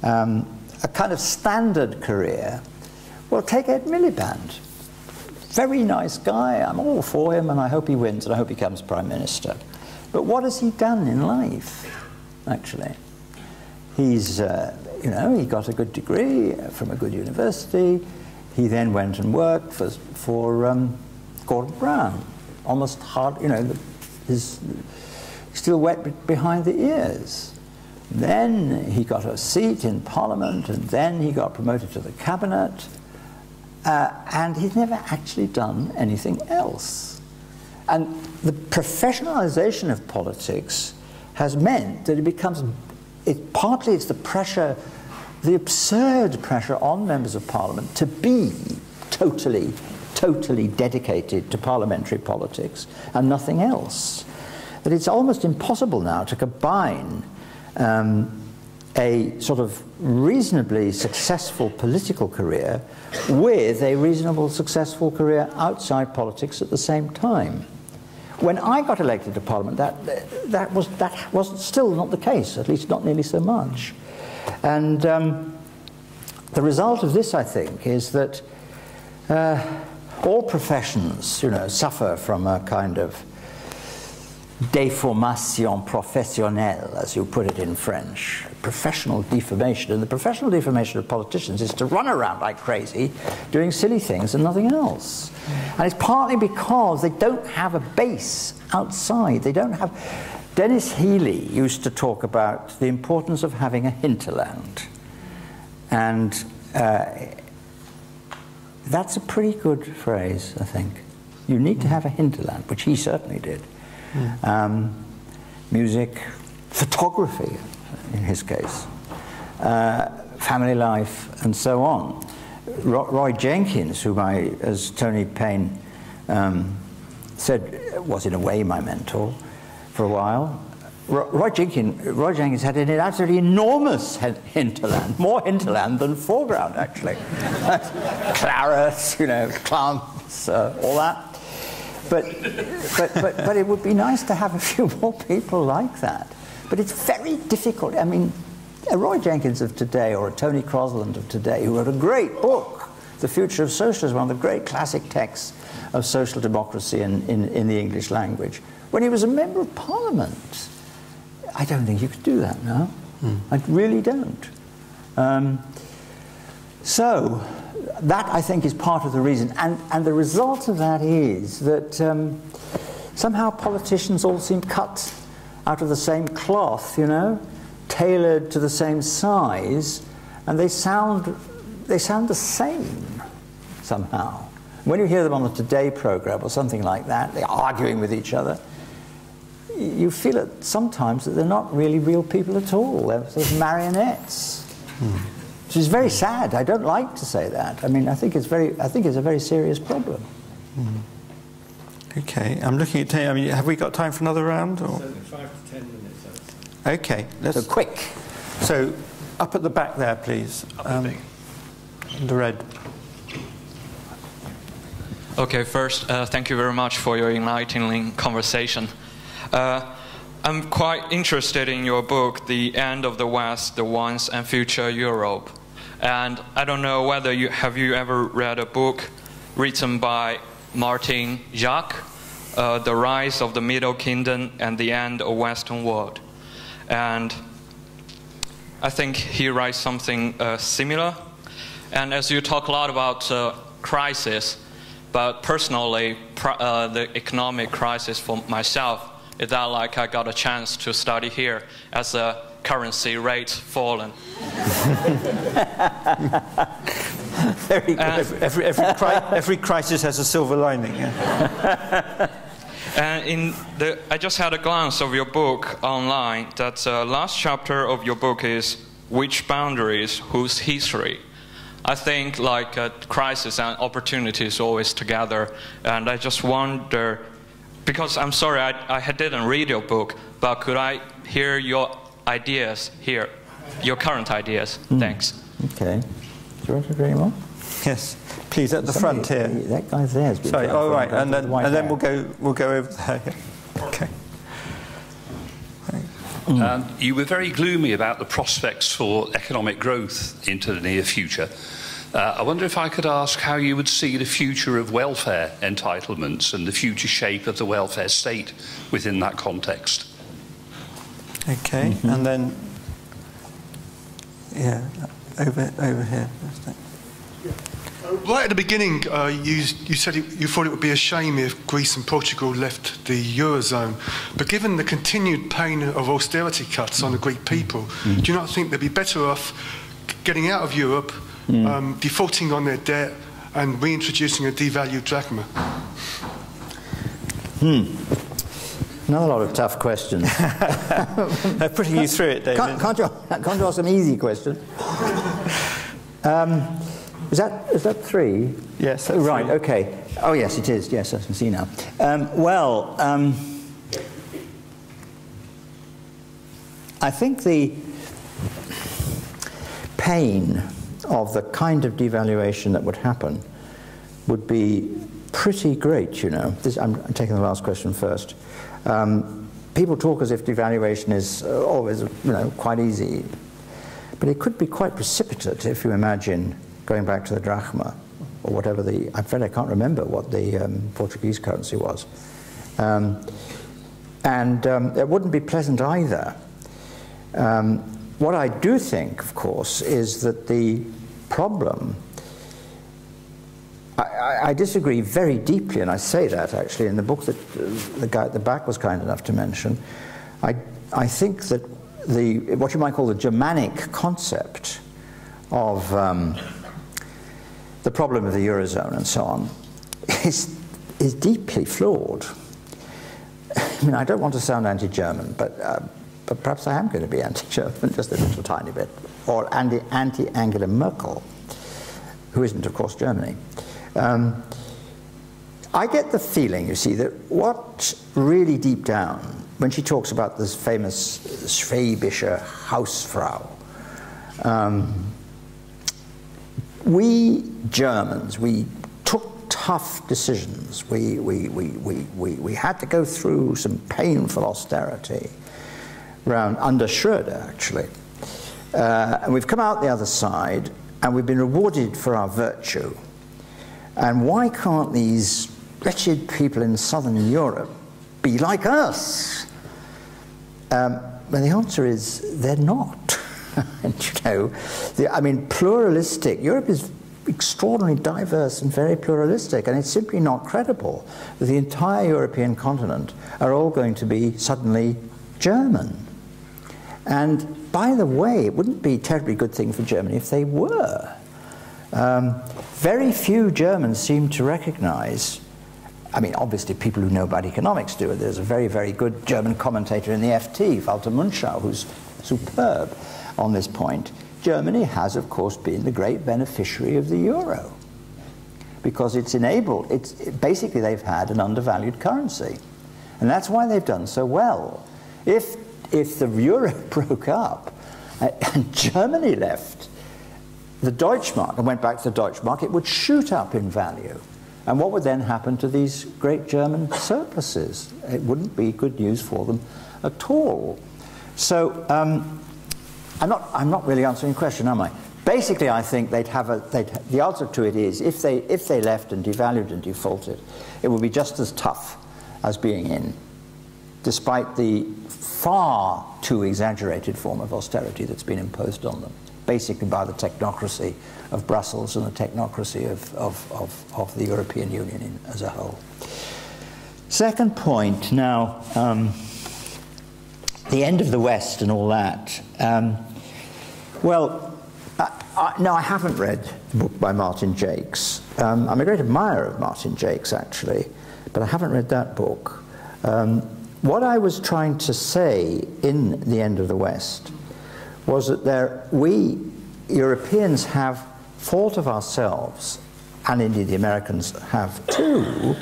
um, a kind of standard career, well, take Ed Miliband. Very nice guy. I'm all for him, and I hope he wins, and I hope he becomes prime minister. But what has he done in life, actually? He's, uh, you know, he got a good degree from a good university. He then went and worked for, for um, Gordon Brown. Almost hard, you know, his still wet behind the ears. Then he got a seat in Parliament, and then he got promoted to the cabinet, uh, and he's never actually done anything else. And the professionalization of politics has meant that it becomes, it, partly it's the pressure, the absurd pressure on members of Parliament to be totally, totally dedicated to parliamentary politics and nothing else that it's almost impossible now to combine um, a sort of reasonably successful political career with a reasonable successful career outside politics at the same time. When I got elected to Parliament, that, that, was, that was still not the case, at least not nearly so much. And um, the result of this, I think, is that uh, all professions, you know, suffer from a kind of deformation professionnelle, as you put it in French, professional deformation. And the professional deformation of politicians is to run around like crazy doing silly things and nothing else. And it's partly because they don't have a base outside. They don't have. Denis Healey used to talk about the importance of having a hinterland. And uh, that's a pretty good phrase, I think. You need to have a hinterland, which he certainly did um, music, photography, in his case, uh, family life, and so on. Roy Jenkins, whom I, as Tony Payne um, said, was in a way my mentor for a while. Roy Jenkins, Roy Jenkins had an absolutely enormous hinterland, more hinterland than foreground, actually. Claret, you know, plants, uh, all that. But, but, but, but it would be nice to have a few more people like that. But it's very difficult. I mean, a Roy Jenkins of today or a Tony Crosland of today, who wrote a great book, The Future of Socialism, one of the great classic texts of social democracy in, in, in the English language, when he was a member of parliament. I don't think you could do that now. Mm. I really don't. Um, so, that, I think, is part of the reason. And, and the result of that is that um, somehow politicians all seem cut out of the same cloth, you know. tailored to the same size, and they sound, they sound the same somehow. When you hear them on the Today program or something like that, they're arguing with each other, you feel it sometimes that they're not really real people at all. They're sort of marionettes. Hmm. Which is very sad. I don't like to say that. I mean, I think it's, very, I think it's a very serious problem. Hmm. Okay, I'm looking at. I mean, have we got time for another round? Or? Five to ten minutes. Okay, let's. So quick. So, up at the back there, please. Um, the red. Okay, first, uh, thank you very much for your enlightening conversation. Uh, I'm quite interested in your book, The End of the West, The Once and Future Europe. And I don't know whether you have you ever read a book written by Martin Jacques, uh, The Rise of the Middle Kingdom and the End of Western World. And I think he writes something uh, similar. And as you talk a lot about uh, crisis, but personally, uh, the economic crisis for myself is that like I got a chance to study here as the currency rate fallen. Very good. every, every, cri- every, crisis has a silver lining. Yeah. and in the, I just had a glance of your book online. That the uh, last chapter of your book is "Which Boundaries, Whose History." I think like a crisis and opportunities always together, and I just wonder, because I'm sorry I, I didn't read your book, but could I hear your ideas here, your current ideas? Mm. Thanks. Okay. Do you want to hear more? Yes, please at the Somebody, front here. That guy's there. Sorry. Oh right, and then and then we'll go we'll go over there. Okay. Mm. Um, you were very gloomy about the prospects for economic growth into the near future. Uh, I wonder if I could ask how you would see the future of welfare entitlements and the future shape of the welfare state within that context. Okay, mm-hmm. and then, yeah, over, over here. Right at the beginning, uh, you, you said it, you thought it would be a shame if Greece and Portugal left the Eurozone. But given the continued pain of austerity cuts on the Greek people, mm. do you not think they'd be better off getting out of Europe, mm. um, defaulting on their debt, and reintroducing a devalued drachma? Hmm. Another lot of tough questions. They're putting you through it, David. Can't, can't, you, can't you ask an easy question? Um, is that, is that three? Yes. Oh, right, three. okay. Oh, yes, it is. Yes, I can see now. Um, well, um, I think the pain of the kind of devaluation that would happen would be pretty great, you know. This, I'm, I'm, taking the last question first. Um, people talk as if devaluation is uh, always, you know, quite easy. But it could be quite precipitate if you imagine going back to the drachma, or whatever the, I'm afraid I can't remember what the um, Portuguese currency was. Um, and um, it wouldn't be pleasant either. Um, what I do think, of course, is that the problem, I, I, disagree very deeply, and I say that actually in the book that uh, the guy at the back was kind enough to mention. I, I think that the, what you might call the Germanic concept of um, the problem of the Eurozone and so on is, is deeply flawed. I mean, I don't want to sound anti German, but, uh, but perhaps I am going to be anti German just a little tiny bit, or anti Angela Merkel, who isn't, of course, Germany. Um, I get the feeling, you see, that what really deep down, when she talks about this famous Schwäbische Hausfrau, um, we Germans, we took tough decisions. We, we, we, we, we, we had to go through some painful austerity around, under Schroeder, actually. Uh, and we've come out the other side and we've been rewarded for our virtue. And why can't these wretched people in southern Europe be like us? Um, and the answer is they're not. and you know, the, I mean, pluralistic. Europe is extraordinarily diverse and very pluralistic, and it's simply not credible that the entire European continent are all going to be suddenly German. And by the way, it wouldn't be a terribly good thing for Germany if they were. Um, very few Germans seem to recognize, I mean, obviously people who know about economics do it. There's a very, very good German commentator in the FT, Walter Münchau, who's superb on this point. Germany has, of course, been the great beneficiary of the euro because it's enabled, it's, basically they've had an undervalued currency. And that's why they've done so well. If, if the euro broke up uh, and Germany left, the Deutschmark and went back to the Deutschmark, it would shoot up in value. And what would then happen to these great German surpluses? It wouldn't be good news for them at all. So um, I'm, not, I'm not really answering the question, am I? Basically, I think they'd have a, they'd, the answer to it is if they, if they left and devalued and defaulted, it would be just as tough as being in, despite the far too exaggerated form of austerity that's been imposed on them, basically by the technocracy of Brussels and the technocracy of, of, of, of the European Union in, as a whole. Second point now, um, the end of the West and all that. Um, well, I, no, I haven't read the book by Martin Jacques. Um, I'm a great admirer of Martin Jacques, actually, but I haven't read that book. Um, what I was trying to say in The End of the West was that there, we Europeans have thought of ourselves, and indeed the Americans have too,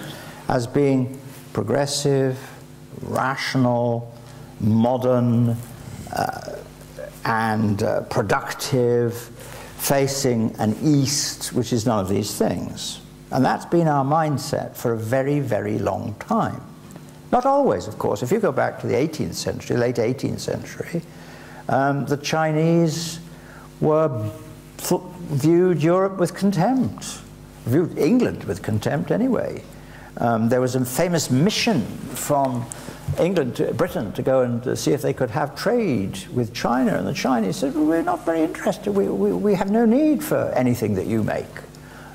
as being progressive, rational, modern, uh, and uh, productive, facing an east which is none of these things. And that's been our mindset for a very, very long time. Not always, of course. If you go back to the 18th century, late 18th century, um, the Chinese were viewed Europe with contempt, viewed England with contempt anyway. Um, there was a famous mission from England to Britain to go and uh, see if they could have trade with China. And the Chinese said, well, We're not very interested. We, we, we have no need for anything that you make.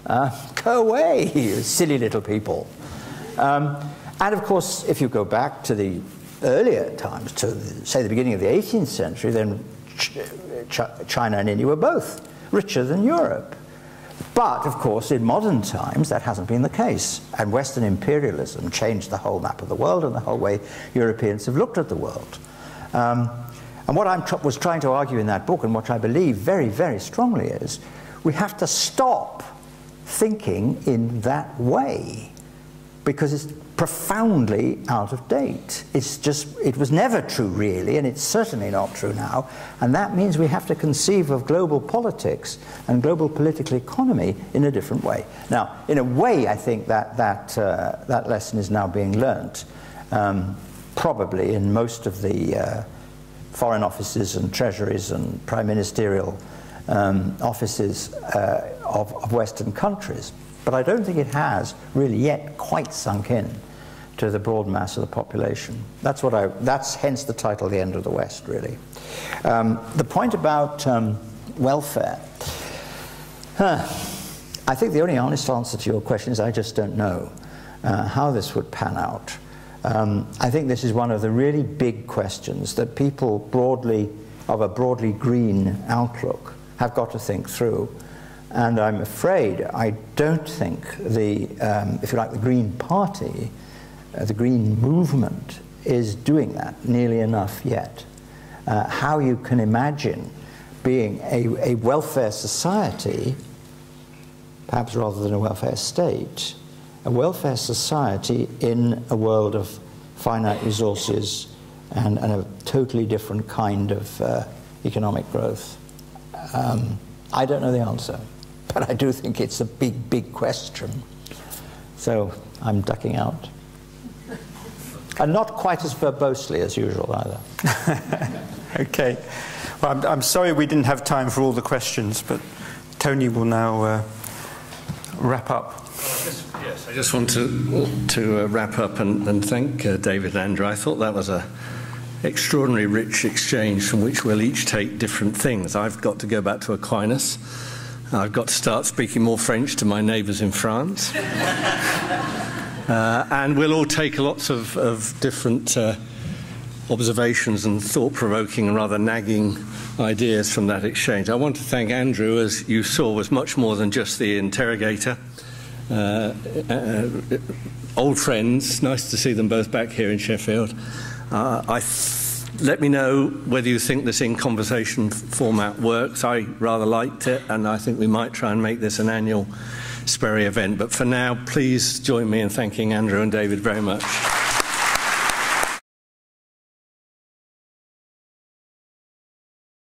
Uh, go away, you silly little people. Um, and of course, if you go back to the earlier times, to say the beginning of the 18th century, then Ch China and India were both richer than Europe. But, of course, in modern times, that hasn't been the case. And Western imperialism changed the whole map of the world and the whole way Europeans have looked at the world. Um, and what I tr was trying to argue in that book, and what I believe very, very strongly, is we have to stop thinking in that way because it's profoundly out of date. It's just, it was never true really, and it's certainly not true now. And that means we have to conceive of global politics and global political economy in a different way. Now, in a way, I think that that, uh, that lesson is now being learnt, um, probably in most of the uh, foreign offices and treasuries and prime ministerial um, offices uh, of, of Western countries. But I don't think it has really yet quite sunk in to the broad mass of the population. That's what I, that's hence the title, The End of the West, really. Um, the point about um, welfare, huh, I think the only honest answer to your question is I just don't know uh, how this would pan out. Um, I think this is one of the really big questions that people broadly, of a broadly green outlook, have got to think through. And I'm afraid I don't think the, um, if you like, the Green Party, uh, the Green Movement, is doing that nearly enough yet. Uh, how you can imagine being a, a welfare society, perhaps rather than a welfare state, a welfare society in a world of finite resources and, and a totally different kind of uh, economic growth. Um, I don't know the answer but I do think it's a big, big question. So I'm ducking out. And not quite as verbosely as usual either. okay. Well, I'm, I'm, sorry we didn't have time for all the questions, but Tony will now uh, wrap up. Yes, I just want to, to uh, wrap up and, and thank uh, David and Andrew. I thought that was a extraordinary rich exchange from which we'll each take different things. I've got to go back to Aquinas I've got to start speaking more French to my neighbours in France. uh, and we'll all take lots of, of different uh, observations and thought provoking and rather nagging ideas from that exchange. I want to thank Andrew, as you saw, was much more than just the interrogator. Uh, uh, old friends, nice to see them both back here in Sheffield. Uh, I let me know whether you think this in conversation format works. I rather liked it, and I think we might try and make this an annual SPERI event. But for now, please join me in thanking Andrew and David very much.